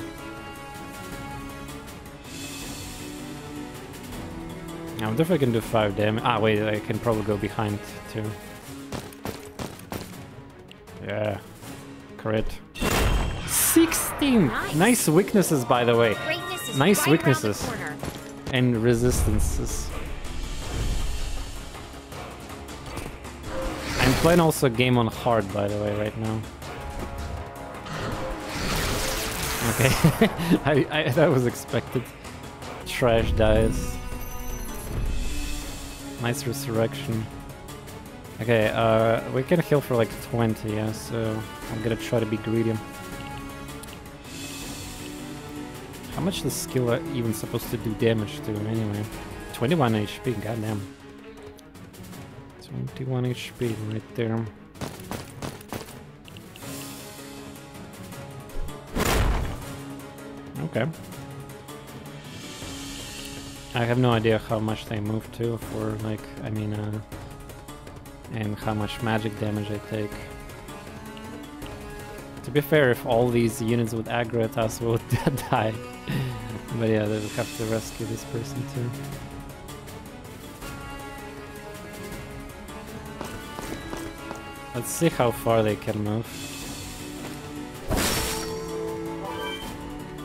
I wonder if I can do 5 damage. Ah, wait, I can probably go behind too. Yeah. Crit. 16! Nice, nice weaknesses, by the way. Nice right weaknesses. And resistances. I'm playing also a game on hard, by the way, right now. Okay, I, I, that was expected. Trash dies. Nice resurrection. Okay, uh, we can heal for like 20, yeah, so I'm gonna try to be greedy. How much is skill even supposed to do damage to anyway? 21 HP, goddamn. 21 HP right there. Okay. I have no idea how much they move to for like, I mean, uh, and how much magic damage they take. To be fair, if all these units would aggro at us, we would die. but yeah, they would have to rescue this person too. Let's see how far they can move.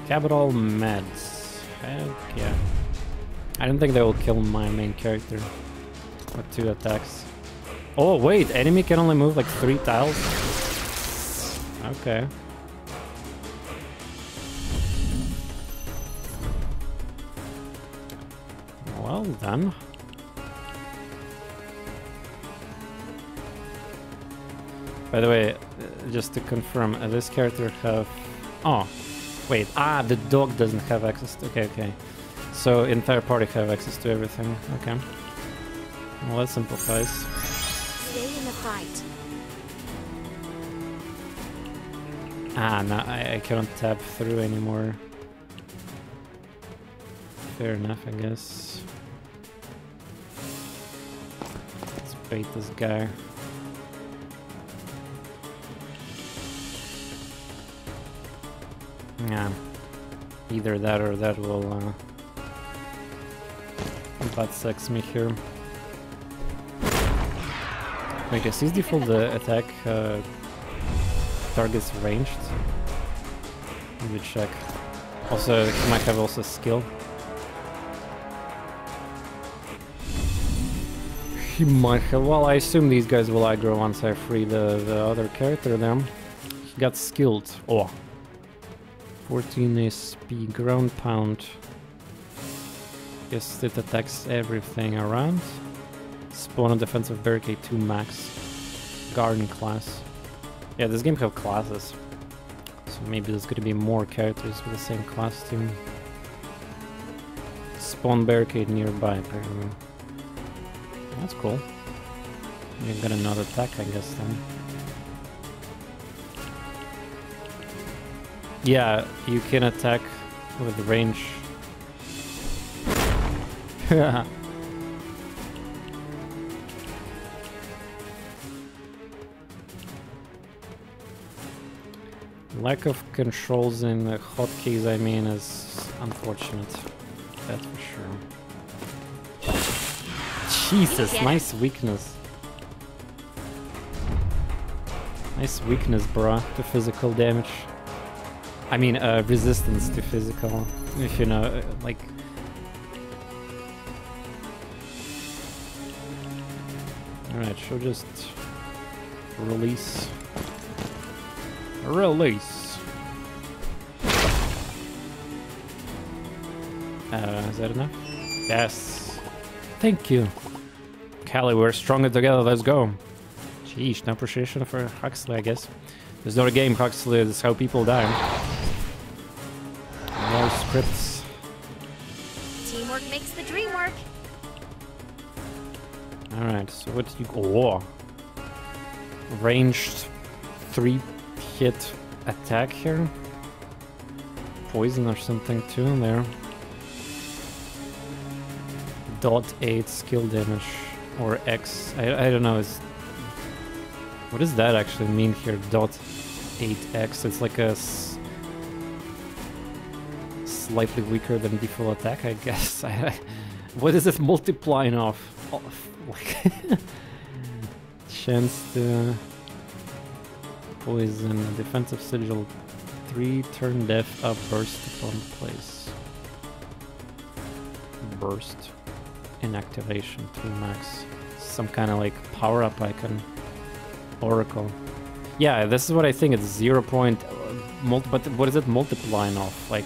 Capital Meds. Heck yeah. I don't think they will kill my main character with two attacks. Oh wait, enemy can only move like three tiles? Okay. Well done. By the way, uh, just to confirm, uh, this character have... Oh, wait, ah, the dog doesn't have access to... Okay, okay. So entire party have access to everything. Okay. Well, that simplifies. Stay in the fight. Ah, no, I, I cannot tap through anymore. Fair enough, I guess. Let's bait this guy. Yeah. Either that or that will uh, butt sex me here. Wait, is his default the attack uh, targets ranged? Let me check. Also, he might have also skill. He might have. Well, I assume these guys will aggro once I free the, the other character then. He got skilled. Oh. 14 SP, ground pound. Guess it attacks everything around. Spawn a defensive barricade 2 max. Garden class. Yeah, this game have classes. So maybe there's gonna be more characters with the same class too. Spawn barricade nearby apparently. That's cool. You got another attack I guess then. Yeah, you can attack with range. Lack of controls in the hotkeys, I mean, is unfortunate. That's for sure. Jesus, nice weakness. Nice weakness, bruh, to physical damage. I mean, uh, resistance to physical, if you know, uh, like... Alright, she'll just release. Release! Uh, is that enough? Yes! Thank you! Callie, we're stronger together, let's go! Sheesh, no appreciation for Huxley, I guess. There's not a game, Huxley, this is how people die. What you... Oh! Ranged three hit attack here. Poison or something too in there. Dot 8 skill damage. Or X. I, I don't know, is what does that actually mean here? Dot 8x. It's like a slightly weaker than default attack, I guess. what is this multiplying off? Like chance to poison defensive sigil. Three turn death up burst upon place. Burst inactivation three max. Some kind of like power up icon. Oracle. Yeah, this is what I think. It's zero point, multi but what is it multiplying off? Like,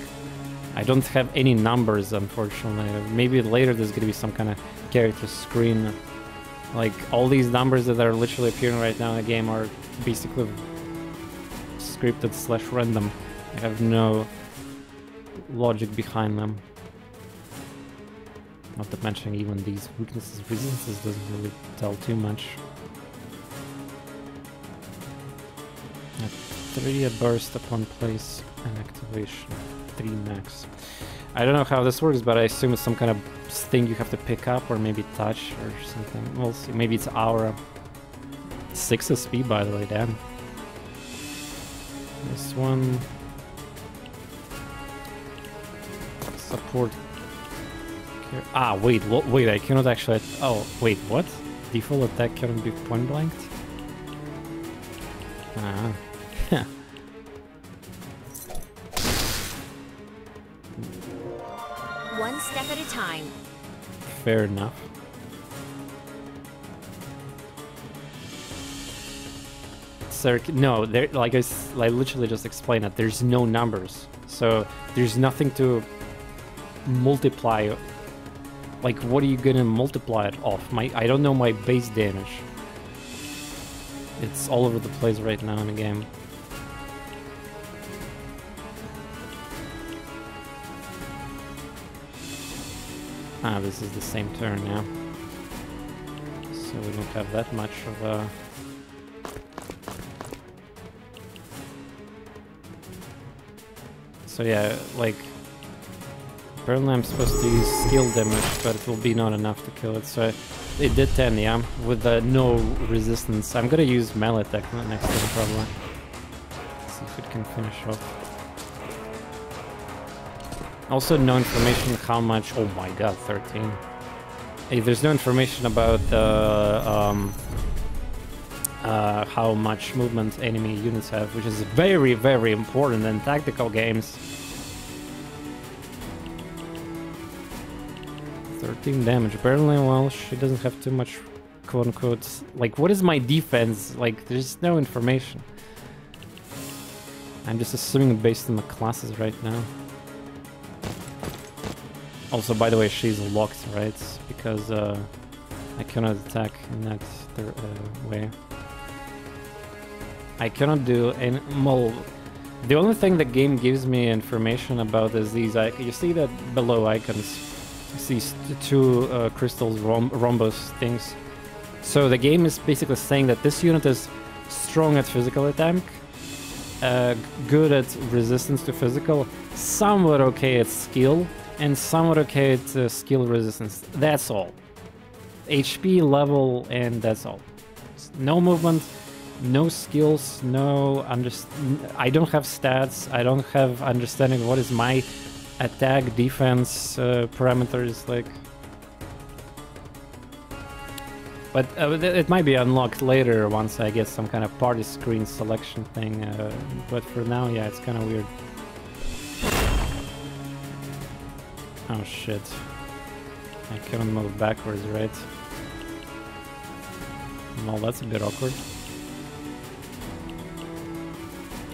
I don't have any numbers, unfortunately. Maybe later there's gonna be some kind of character screen. Like, all these numbers that are literally appearing right now in the game are basically scripted slash random. I have no logic behind them. Not to mention even these weaknesses, resistances doesn't really tell too much. Three a burst upon place and activation. Three max. I don't know how this works, but I assume it's some kind of thing you have to pick up or maybe touch or something. We'll see. Maybe it's aura. 6 SP by the way, damn. This one... Support... Ah, wait, wait, I cannot actually... Oh, wait, what? Default attack cannot be point blanked? Ah. Step at a time. Fair enough. Sir, no, there, like I, I literally just explained that there's no numbers, so there's nothing to multiply. Like, what are you gonna multiply it off? My, I don't know my base damage. It's all over the place right now in the game. Ah, this is the same turn now. So we don't have that much of a... So yeah, like... Apparently I'm supposed to use skill damage, but it will be not enough to kill it, so... It did 10, yeah, with uh, no resistance. I'm gonna use melee attack next turn, probably. See if it can finish off. Also no information how much... Oh my god, 13. Hey, there's no information about uh, um, uh, how much movement enemy units have, which is very, very important in tactical games. 13 damage. Apparently, well, she doesn't have too much quote-unquote... Like, what is my defense? Like, there's no information. I'm just assuming based on the classes right now. Also, by the way, she's locked, right? Because uh, I cannot attack in that uh, way. I cannot do any... Well, the only thing the game gives me information about is these... You see that below icons? You see two uh, crystals, rhombus things. So the game is basically saying that this unit is strong at physical attack, uh, good at resistance to physical, somewhat okay at skill, and somewhat okay uh, skill resistance. That's all. HP level and that's all. No movement, no skills, no underst I don't have stats, I don't have understanding what is my attack, defense uh, parameters like. But uh, it might be unlocked later once I get some kind of party screen selection thing. Uh, but for now, yeah, it's kind of weird. Oh shit. I can't move backwards, right? Well, that's a bit awkward.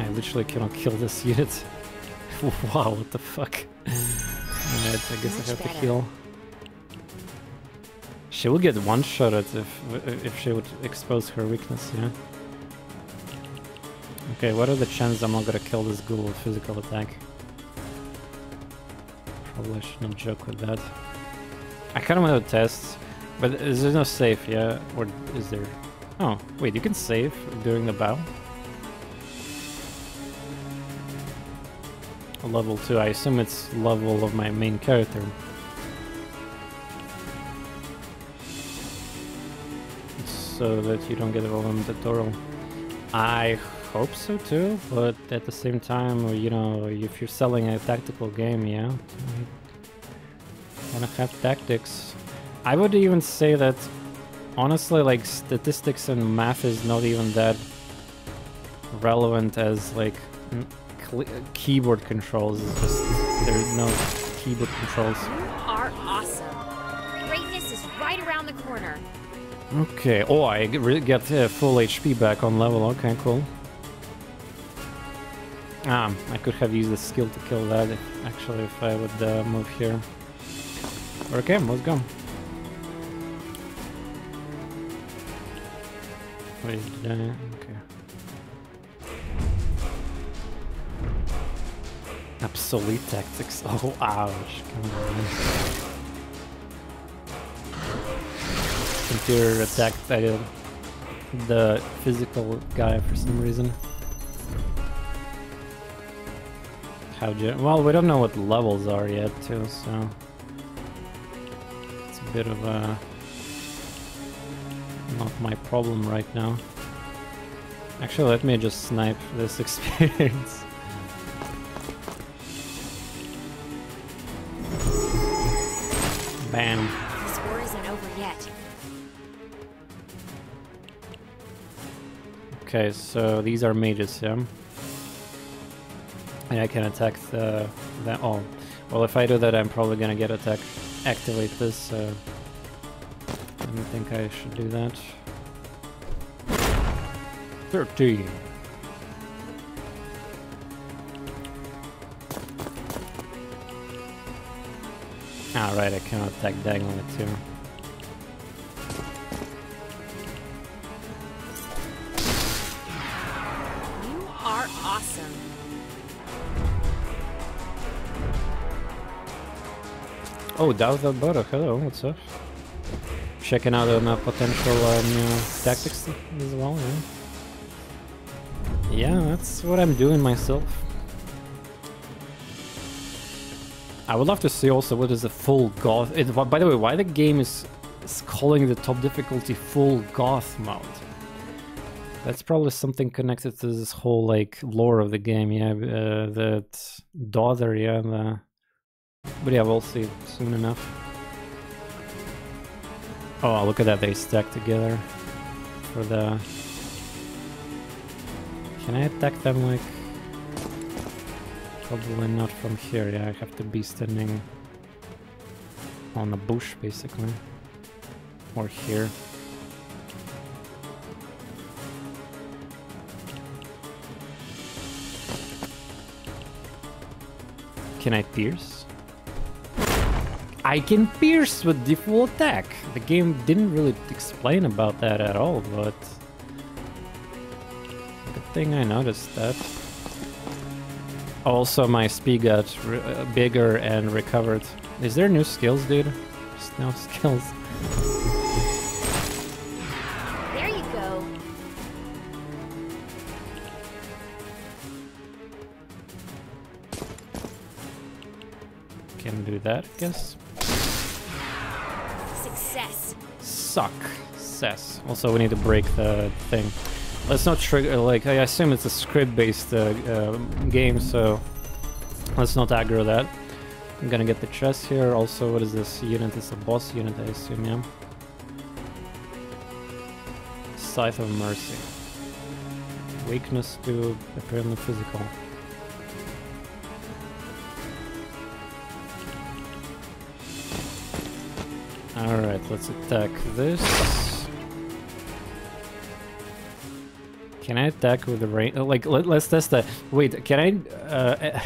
I literally cannot kill this unit. wow, what the fuck? Alright, I guess Much I have better. to heal. She will get one shot at if if she would expose her weakness, yeah. Okay, what are the chances I'm not gonna kill this ghoul with physical attack? Probably shouldn't joke with that. I kind of want to test, but is there no save, yeah? Or is there? Oh, wait, you can save during the battle? Level 2, I assume it's level of my main character. So that you don't get a roll on the tutorial. I hope so too, but at the same time, you know, if you're selling a tactical game, yeah, wanna have tactics. I would even say that, honestly, like, statistics and math is not even that relevant as, like, keyboard controls. It's just, there's no keyboard controls. You are awesome. Greatness is right around the corner. Okay, oh, I get uh, full HP back on level, okay, cool. Ah, I could have used the skill to kill that, if, actually, if I would uh, move here. Okay, let's go. Wait, did I? Okay. Obsolete tactics. Oh, ouch. Come on. Computer attacked the physical guy for some reason. How well, we don't know what levels are yet, too, so... It's a bit of a... Not my problem right now. Actually, let me just snipe this experience. Bam. This war isn't over yet. Okay, so these are mages, yeah? And I can attack the... the oh, well if I do that I'm probably gonna get attack. Activate this, so... I don't think I should do that. 13. Alright, I cannot attack diagonally too. You Oh, Dao Boro, hello, what's up? Checking out on uh, potential uh, new tactics as well, yeah? Yeah, that's what I'm doing myself. I would love to see also what is the full goth. It, by the way, why the game is, is calling the top difficulty full goth mode? That's probably something connected to this whole like lore of the game. Yeah, uh, that daughter. Yeah, the, but yeah, we'll see soon enough. Oh, look at that! They stack together for the. Can I attack them like? Probably not from here, yeah, I have to be standing on a bush, basically. Or here. Can I pierce? I can pierce with default attack! The game didn't really explain about that at all, but... Good thing I noticed that. Also, my speed got uh, bigger and recovered. Is there new skills, dude? Just no skills. There you go. Can do that, I guess. Suck. Cess. Also, we need to break the thing. Let's not trigger, like, I assume it's a script-based uh, uh, game, so let's not aggro that. I'm gonna get the chest here. Also, what is this unit? It's a boss unit, I assume, yeah? Scythe of Mercy. Weakness to apparently physical. Alright, let's attack this. Can I attack with the rain? uh, Like, let, us test that. Wait, can I uh,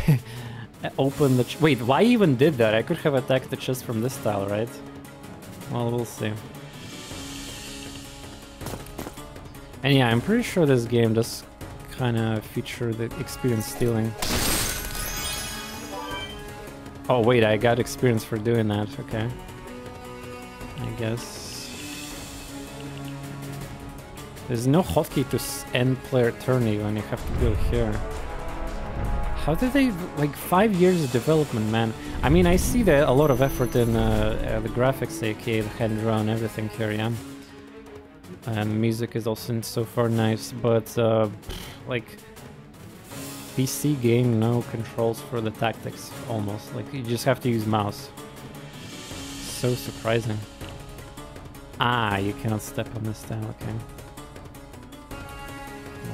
open the... Wait, why even did that? I could have attacked the chest from this style, right? Well, we'll see. And yeah, I'm pretty sure this game does kind of feature the experience stealing. Oh wait, I got experience for doing that, okay. I guess. There's no hotkey to end player turn even, you have to go here. How did they, like five years of development, man. I mean, I see the, a lot of effort in uh, uh, the graphics, aka the hand drawn, everything here, yeah. And music is also so far nice, but uh, like PC game, no controls for the tactics, almost. Like you just have to use mouse. So surprising. Ah, you cannot step on this style, okay.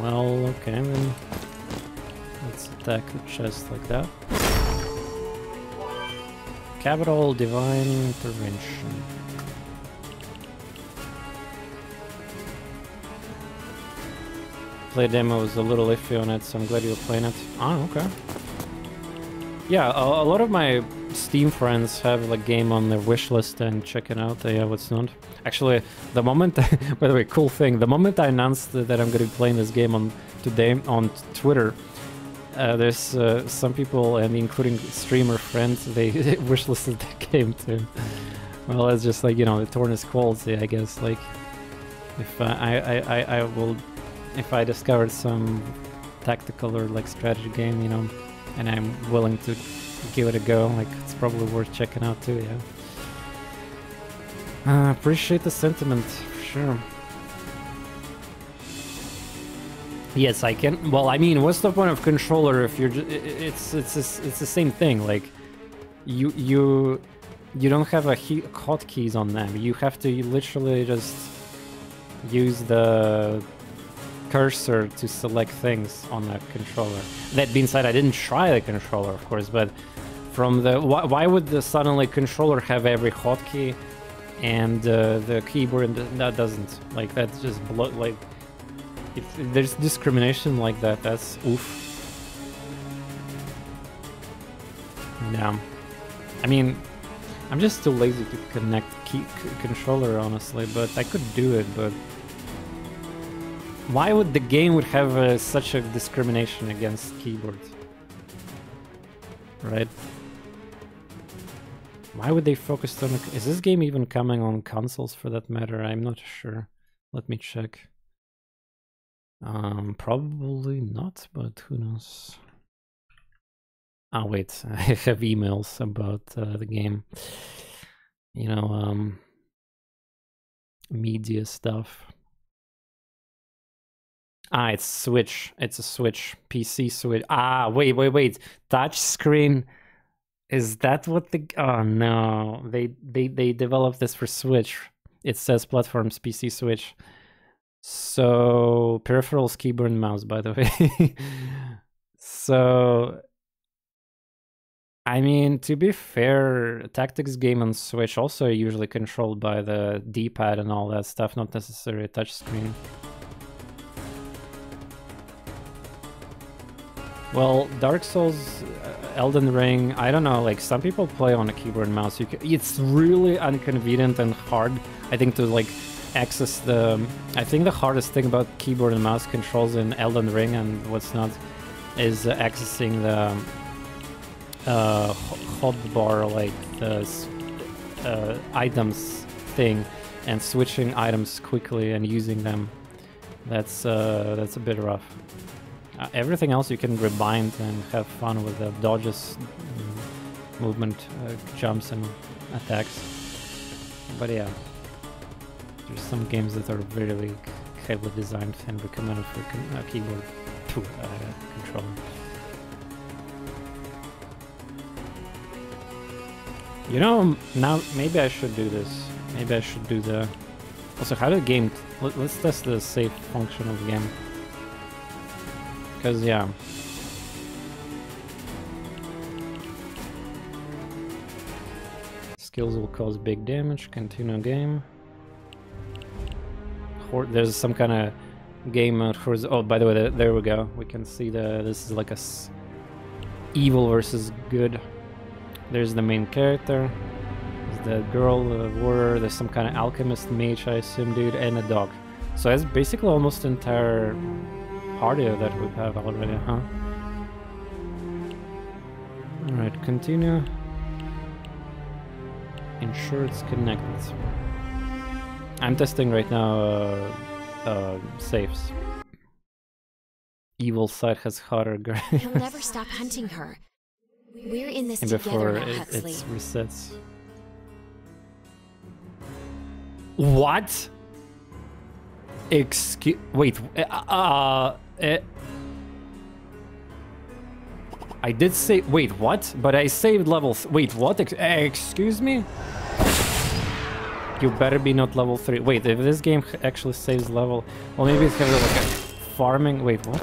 Well, okay, then let's attack the chest like that. Capital Divine Intervention. Play demo was a little iffy on it, so I'm glad you were playing it. Ah, okay. Yeah, a, a lot of my Steam friends have the game on their wish list and check it out. Yeah, what's not. Actually, the moment, by the way, cool thing. The moment I announced that I'm going to be playing this game on today on Twitter, uh, there's uh, some people, and including streamer friends, they wishlisted the game too. Well, it's just like you know, the torn quality, I guess. Like, if uh, I, I, I, I will, if I discovered some tactical or like strategy game, you know, and I'm willing to give it a go, like it's probably worth checking out too. Yeah. Uh, appreciate the sentiment, for sure. Yes, I can. Well, I mean, what's the point of controller if you're? It's it's it's the same thing. Like, you you you don't have a hotkeys on them. You have to literally just use the cursor to select things on the controller. That being said, I didn't try the controller, of course, but from the why, why would the suddenly controller have every hotkey and uh, the keyboard that doesn't? Like that's just. Like if there's discrimination like that, that's oof. Yeah, I mean, I'm just too lazy to connect key controller honestly, but I could do it, but why would the game would have uh, such a discrimination against keyboards? Right? Why would they focus on... Is this game even coming on consoles for that matter? I'm not sure. Let me check. Um, probably not, but who knows? Oh wait, I have emails about uh, the game. You know, um, media stuff. Ah, it's Switch. It's a Switch. PC Switch. Ah, wait, wait, wait. Touch screen. Is that what the? Oh no, they they they developed this for Switch. It says platforms PC Switch. So peripherals, keyboard, and mouse. By the way. so. I mean, to be fair, tactics game on Switch also usually controlled by the D-pad and all that stuff, not necessarily a touchscreen. Well, Dark Souls, uh, Elden Ring, I don't know, like some people play on a keyboard and mouse. Can, it's really inconvenient and hard, I think, to like access the... I think the hardest thing about keyboard and mouse controls in Elden Ring and what's not is accessing the uh, hotbar, like the uh, items thing and switching items quickly and using them. That's uh, that's a bit rough. Uh, everything else you can rebind and have fun with the dodges, mm, movement, uh, jumps and attacks. But yeah, there's some games that are really heavily designed and recommended for con keyboard to uh. You know, now maybe I should do this. Maybe I should do the... Also, how the game... Let, us test the save function of the game. Because, yeah. Skills will cause big damage. Continue game. There's some kind of game mode for... Oh, by the way, there we go. We can see the... This is like a... Evil versus good. There's the main character. There's the girl, the warrior. There's some kind of alchemist mage, I assume, dude, and a dog. So it's basically almost entire party that we have already, huh? Alright, continue. Ensure it's connected. I'm testing right now uh, uh, saves. Evil side has hotter He'll never stop hunting her. We're in this and before together, it, it resets. What? Excuse. Wait. Uh, uh, I did say... Wait, what? But I saved level... Wait, what? Ex excuse me? You better be not level 3. Wait, if this game actually saves level... Well, maybe it's of like a farming... Wait, what?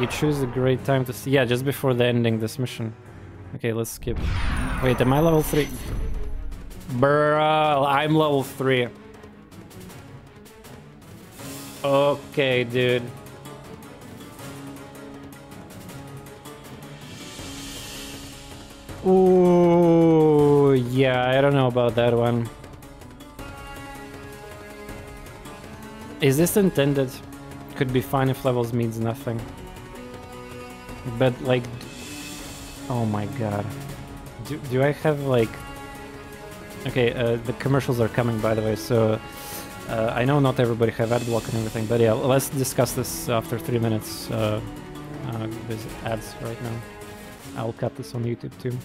You choose a great time to see... Yeah, just before the ending this mission. Okay, let's skip. Wait, am I level 3? Bruh, I'm level 3. Okay, dude. Ooh, yeah, I don't know about that one. Is this intended? Could be fine if levels means nothing. But like, oh my god. Do, do I have like, okay, uh, the commercials are coming by the way, so uh, I know not everybody have ad block and everything, but yeah, let's discuss this after three minutes. Uh, uh, ads right now. I'll cut this on YouTube too.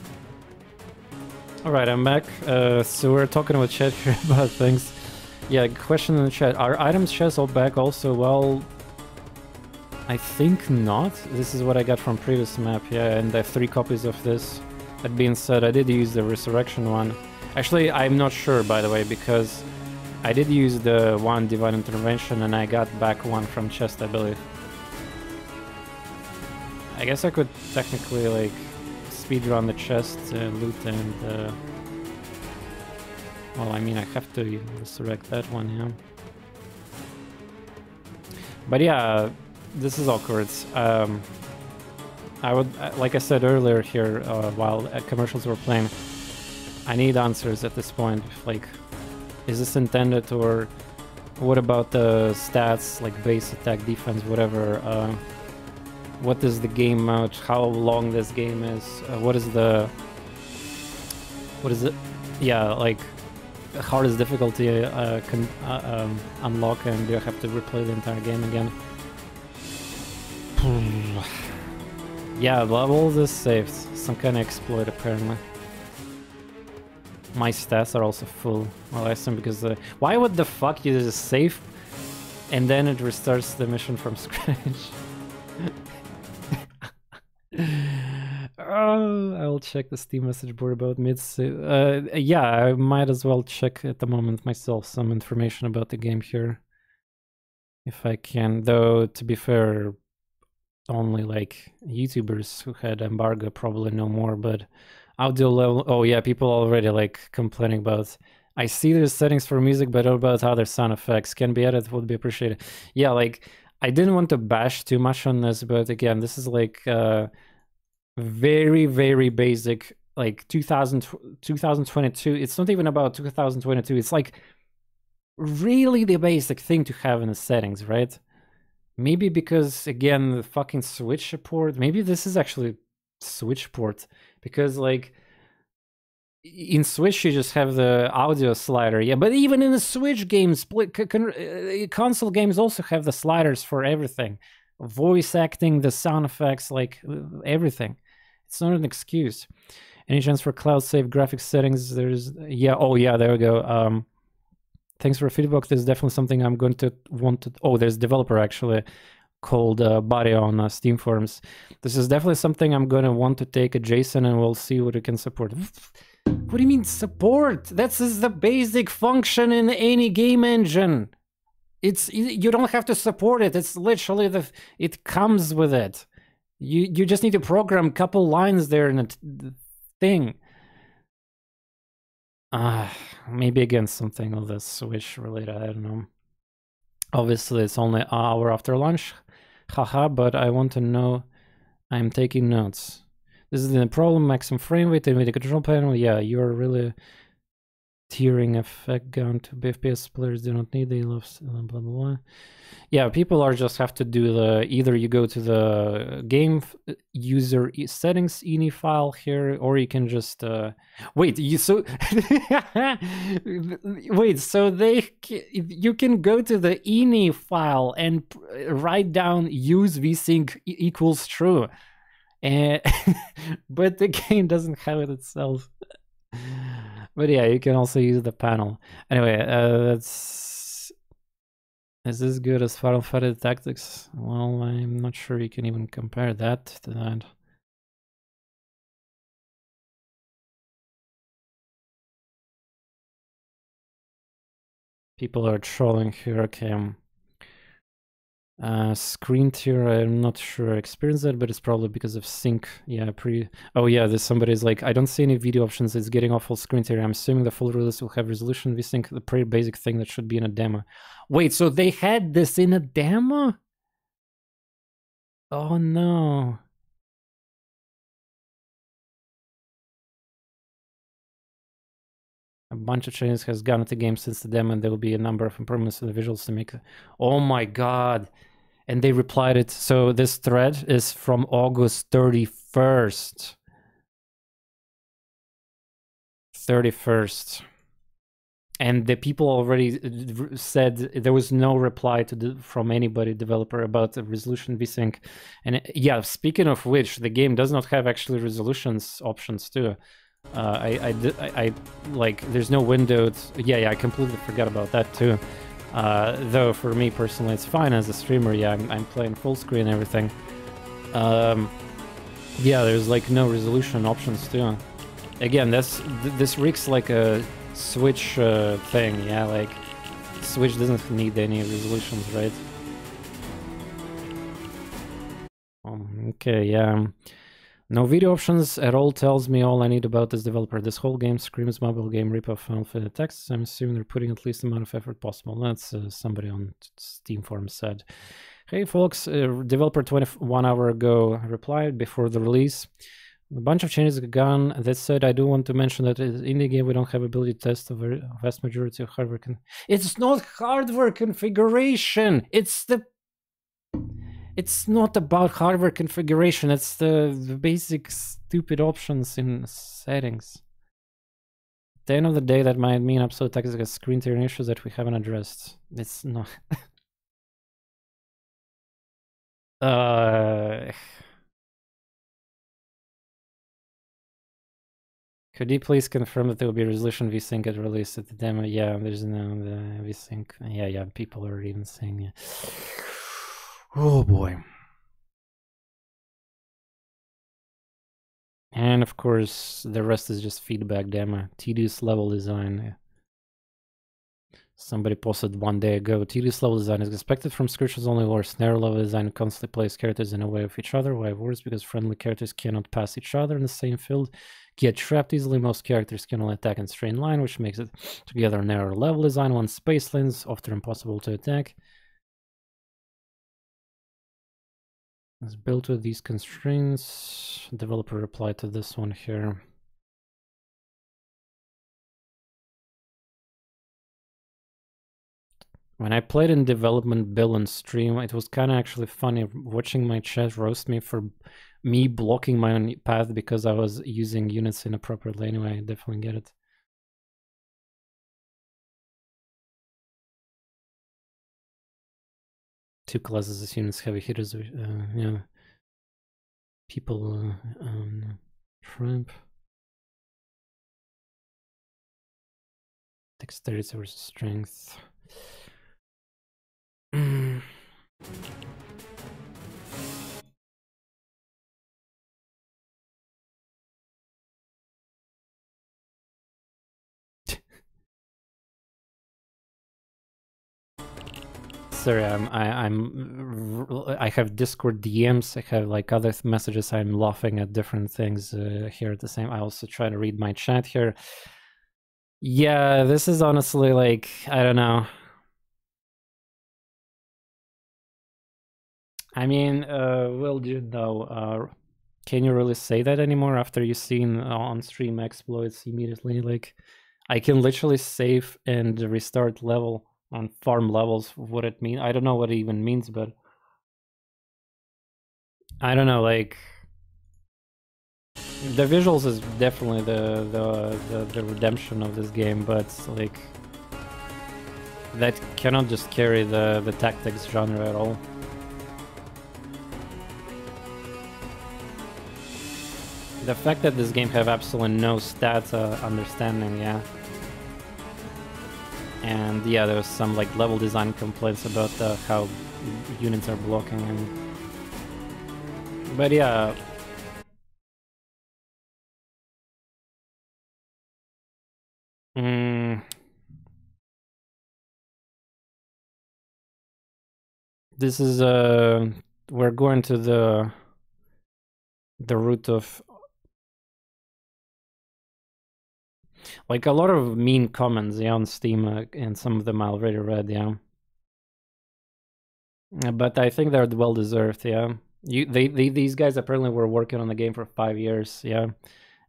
Alright, I'm back. Uh, so we're talking with chat here about things. Yeah, question in the chat. Are items chests all back also? Well, I think not. This is what I got from previous map, yeah, and I have three copies of this. That being said, I did use the resurrection one. Actually, I'm not sure, by the way, because I did use the one divine intervention and I got back one from chest, I believe. I guess I could technically, like, speed speedrun the chest, uh, loot, and... Uh... Well, I mean, I have to resurrect that one, yeah. But yeah, this is awkward. Um, I would, like I said earlier here, uh, while uh, commercials were playing, I need answers at this point. Like, is this intended or what about the stats, like base attack, defense, whatever? Uh, what is the game mode? How long this game is? Uh, what is the, what is it? Yeah, like hardest difficulty uh, can um, unlock, and do I have to replay the entire game again? yeah, all this saved. Some kind of exploit apparently. My stats are also full. Well, I assume because the... Why would the fuck you just save and then it restarts the mission from scratch? oh, I'll check the Steam message board about mids. Uh, yeah, I might as well check at the moment myself some information about the game here. If I can, though, to be fair, only like YouTubers who had embargo probably know more, but audio level. Oh yeah, people already like complaining about. I see there's settings for music, but about other sound effects can be added? Would be appreciated. Yeah, like I didn't want to bash too much on this, but again, this is like uh, very very basic. Like 2000, 2022. It's not even about 2022. It's like really the basic thing to have in the settings, right? Maybe because again the fucking Switch support. Maybe this is actually Switch port because like in Switch you just have the audio slider. Yeah, but even in the Switch games, uh, console games also have the sliders for everything, voice acting, the sound effects, like uh, everything. It's not an excuse. Any chance for cloud save graphics settings? There's yeah. Oh yeah, there we go. Um, thanks for feedback. There's definitely something I'm going to want to. Oh, there's developer actually called uh, Body on uh, Steam forums. This is definitely something I'm going to want to take a JSON and we'll see what it can support. What do you mean support? That's the basic function in any game engine. It's you don't have to support it. It's literally the it comes with it. You you just need to program a couple lines there in the thing. Uh, maybe again something of the Switch related, I don't know. Obviously, it's only hour after lunch, haha, but I want to know. I'm taking notes. This is the problem, maximum frame rate, NVIDIA control panel. Yeah, you're really tearing effect gun to FPS players do not need. They love uh, blah blah blah. Yeah, people are just have to do the either you go to the game uh, user settings ini file here, or you can just uh, wait. You so wait. So they you can go to the ini file and uh, write down use vsync equals true, eh, and but the game doesn't have it itself. But yeah, you can also use the panel. Anyway, uh, that's... Is this good as Final Fantasy Tactics? Well, I'm not sure you can even compare that to that. People are trolling. Um, uh, screen tear, I'm not sure I experienced that, but it's probably because of sync. Yeah, pre. Oh yeah, there's somebody's like, I don't see any video options. It's getting awful screen tear. I'm assuming the full release will have resolution. We think the pretty basic thing that should be in a demo. Wait, so they had this in a demo? Oh no. A bunch of changes has gone into the game since the demo, and there will be a number of improvements to the visuals to make. Oh my god! And they replied it. So this thread is from August thirty first. Thirty first. And the people already uh, said there was no reply to the, from anybody developer about the resolution vsync. And uh, yeah, speaking of which, the game does not have actually resolutions options too. Uh, I, I, I, I, like, there's no window. yeah, yeah, I completely forgot about that too. Uh, though for me personally, it's fine as a streamer. Yeah, I'm, I'm playing full screen everything. Um, yeah, there's like no resolution options too. Again, that's th this reeks like a Switch uh, thing. Yeah, like Switch doesn't need any resolutions, right? Um, okay, yeah. No video options at all tells me all I need about this developer. This whole game screams mobile game ripoff Final Fantasy Tactics. I'm assuming they're putting at least the amount of effort possible. That's uh, somebody on Steam forum said. Hey folks, uh, developer 21 hour ago replied before the release. A bunch of changes gone. That said, I do want to mention that in the game we don't have ability to test the vast majority of hardware. Con it's not hardware configuration. It's the it's not about hardware configuration, it's the, the basic stupid options in settings. At the end of the day, that might mean Absolute has screen tearing issues that we haven't addressed. It's not... uh... Could you please confirm that there will be resolution VSync at release at the demo? Yeah, there's no the VSync. Yeah, yeah, people are even saying yeah. Oh boy. And of course, the rest is just feedback demo. Tedious level design. Eh. Somebody posted one day ago, tedious level design is expected from scriptures only or snare level design constantly plays characters in a way of each other. Why worse? Because friendly characters cannot pass each other in the same field, get trapped easily. Most characters can only attack in straight line, which makes it together narrow level design. One space lanes, often impossible to attack. Built with these constraints. Developer replied to this one here. When I played in development bill and stream, it was kind of actually funny watching my chat roast me for me blocking my own path because I was using units inappropriately. Anyway, I definitely get it. Two classes as units heavy hitters uh, yeah people uh, um, shrimp dexterity versus strength sorry, I'm I, I'm I have Discord DMs. I have like other messages. I'm laughing at different things uh, here at the same. I also try to read my chat here. Yeah, this is honestly like I don't know. I mean, uh, well, you know, uh, can you really say that anymore after you've seen on stream exploits immediately? Like, I can literally save and restart level on farm levels what it mean. I don't know what it even means, but I don't know. Like the visuals is definitely the the the, the redemption of this game, but like that cannot just carry the the tactics genre at all. The fact that this game have absolutely no stats uh, understanding, yeah. And yeah, there was some like level design complaints about how units are blocking and... But yeah... Mm. This is uh we're going to the the root of like a lot of mean comments yeah on steam uh, and some of them i already read yeah. Uh, but i think they're well deserved yeah. You they, they these guys apparently were working on the game for five years yeah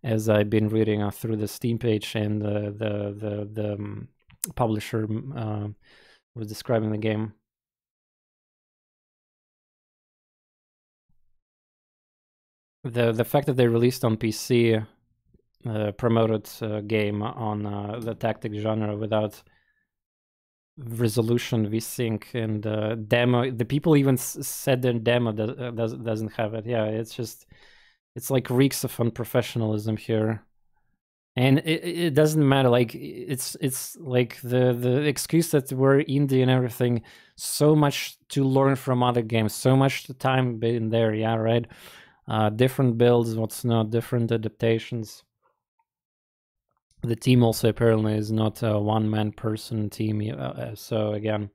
as i've been reading uh, through the steam page and the the the, the um, publisher uh, was describing the game. The the fact that they released on pc uh, promoted uh, game on uh, the tactic genre without resolution vsync and uh, demo the people even said their demo uh, does, doesn't have it. Yeah it's just it's like reeks of unprofessionalism here. And it, it doesn't matter like it's it's like the the excuse that we're indie and everything so much to learn from other games so much time in there yeah right? Different builds what's not different adaptations the team also apparently is not a one-man person team uh, uh, so again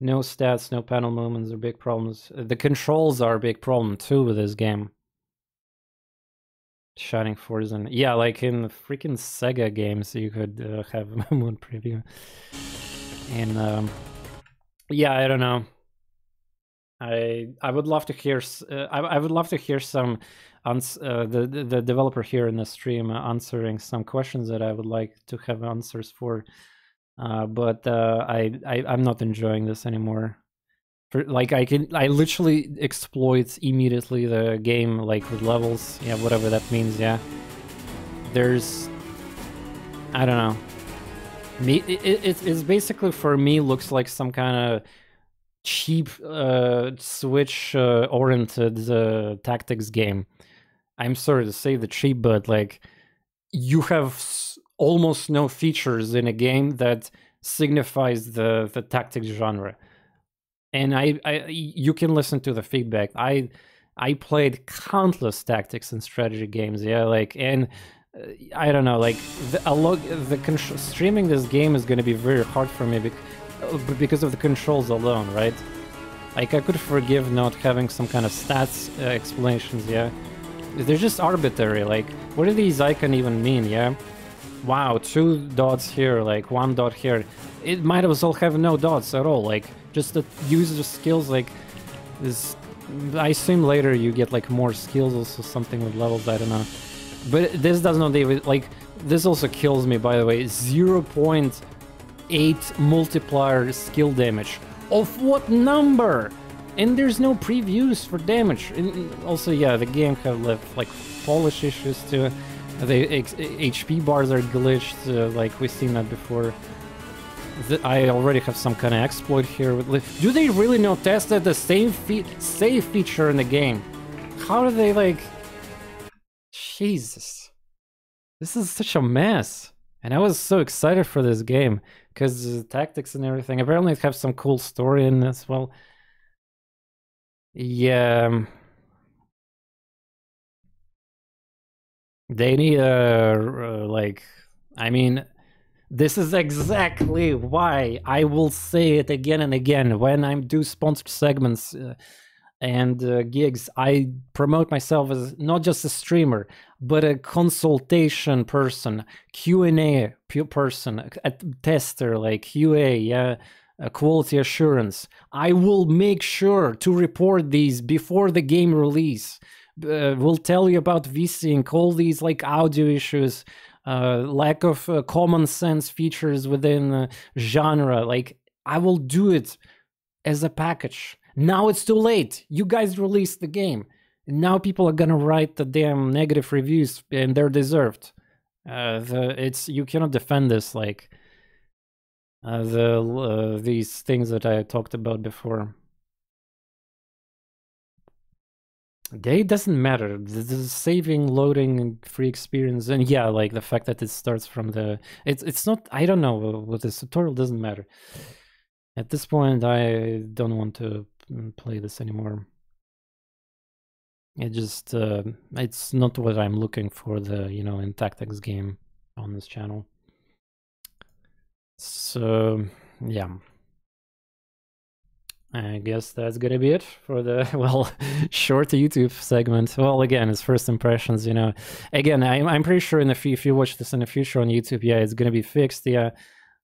no stats no panel movements are big problems the controls are a big problem too with this game Shining Force and yeah, like in the freaking Sega games, you could uh, have a moon preview. And um, yeah, I don't know. I I would love to hear. Uh, I I would love to hear some ans- uh, the, the the developer here in the stream answering some questions that I would like to have answers for. Uh, but uh, I, I I'm not enjoying this anymore. For, like I can, I literally exploit immediately the game, like with levels, yeah, whatever that means, yeah. There's, I don't know. Me, it, it, it's basically for me looks like some kind of cheap uh, Switch uh, oriented uh, tactics game. I'm sorry to say the cheap, but like you have almost no features in a game that signifies the the tactics genre and I, I you can listen to the feedback. I I played countless tactics and strategy games. Yeah, like and uh, I don't know, like the, a lot, the streaming this game is going to be very hard for me because, because of the controls alone, right? Like I could forgive not having some kind of stats uh, explanations. Yeah, they're just arbitrary. Like what do these icon even mean? Yeah. Wow, two dots here, like one dot here. It might as well have no dots at all. Like just the user skills like this I assume later you get like more skills or something with levels, I don't know. But this does not even like this also kills me by the way. 0.8 multiplier skill damage. Of what number? And there's no previews for damage. And also yeah, the game have left like polish issues too. The HP bars are glitched, uh, like we've seen that before. I already have some kind of exploit here. With, Do they really not test that the same fe save feature in the game? How do they like... Jesus. This is such a mess. And I was so excited for this game because tactics and everything. Apparently, it has some cool story in as well. Yeah. Um, they need a uh, like. I mean, this is exactly why I will say it again and again when I do sponsored segments uh, and uh, gigs. I promote myself as not just a streamer, but a consultation person, Q and A person, a tester like QA, yeah, quality assurance. I will make sure to report these before the game release. Uh, we'll tell you about VSync, all these like audio issues, uh, lack of uh, common sense features within uh, genre. Like I will do it as a package. Now it's too late. You guys released the game. Now people are gonna write the damn negative reviews, and they're deserved. Uh, the it's you cannot defend this like uh, the uh, these things that I talked about before. They doesn't matter. The, saving, loading, free experience, and yeah, like the fact that it starts from the it's it's not. I don't know what this tutorial doesn't matter. At this point, I don't want to play this anymore. It just uh, it's not what I'm looking for. The you know in tactics game on this channel. So yeah. I guess that's gonna be it for the well short YouTube segment. Well, again, it's first impressions. You know, again, I'm I'm pretty sure in the if you watch this in the future on YouTube, yeah, it's gonna be fixed. Yeah,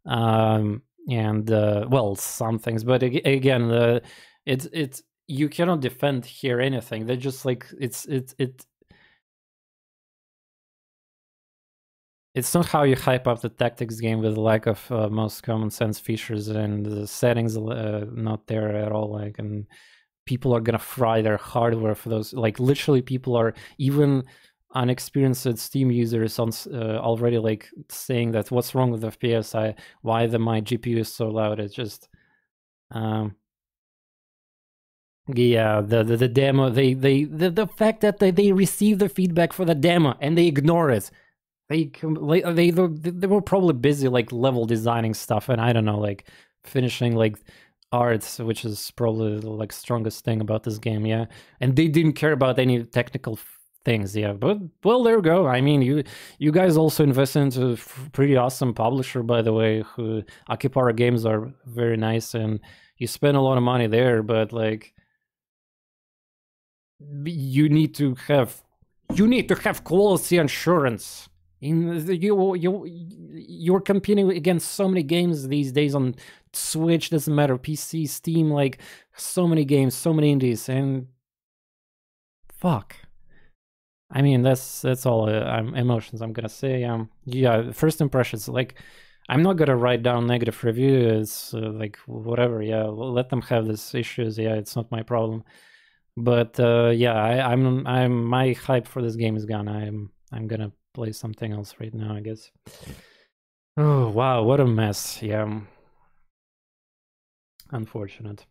um, and uh, well, some things, but again, the it's it's you cannot defend here anything. They're just like it's it's it it's not how you hype up the tactics game with lack of uh, most common sense features and the settings uh, not there at all like and people are gonna fry their hardware for those like literally people are even unexperienced steam users on uh, already like saying that what's wrong with fps i why the my gpu is so loud it's just um yeah the, the the demo they they the, the fact that they, they receive the feedback for the demo and they ignore it. Uh, they they they were probably busy like level designing stuff and I don't know like finishing like arts which is probably the like strongest thing about this game yeah. And they didn't care about any technical things yeah. But well there you go. I mean you you guys also invest into a pretty awesome publisher by the way who Akupara Games are very nice and you spend a lot of money there but like you need to have you need to have quality assurance in the, you you you're competing against so many games these days on switch doesn't matter pc steam like so many games so many indies and fuck. I mean that's that's all uh, emotions i'm gonna say um yeah first impressions like i'm not gonna write down negative reviews uh, like whatever yeah let them have these issues yeah it's not my problem but uh yeah I, i'm i'm my hype for this game is gone i'm i'm gonna play something else right now, I guess. Oh, wow, what a mess. Yeah. Unfortunate.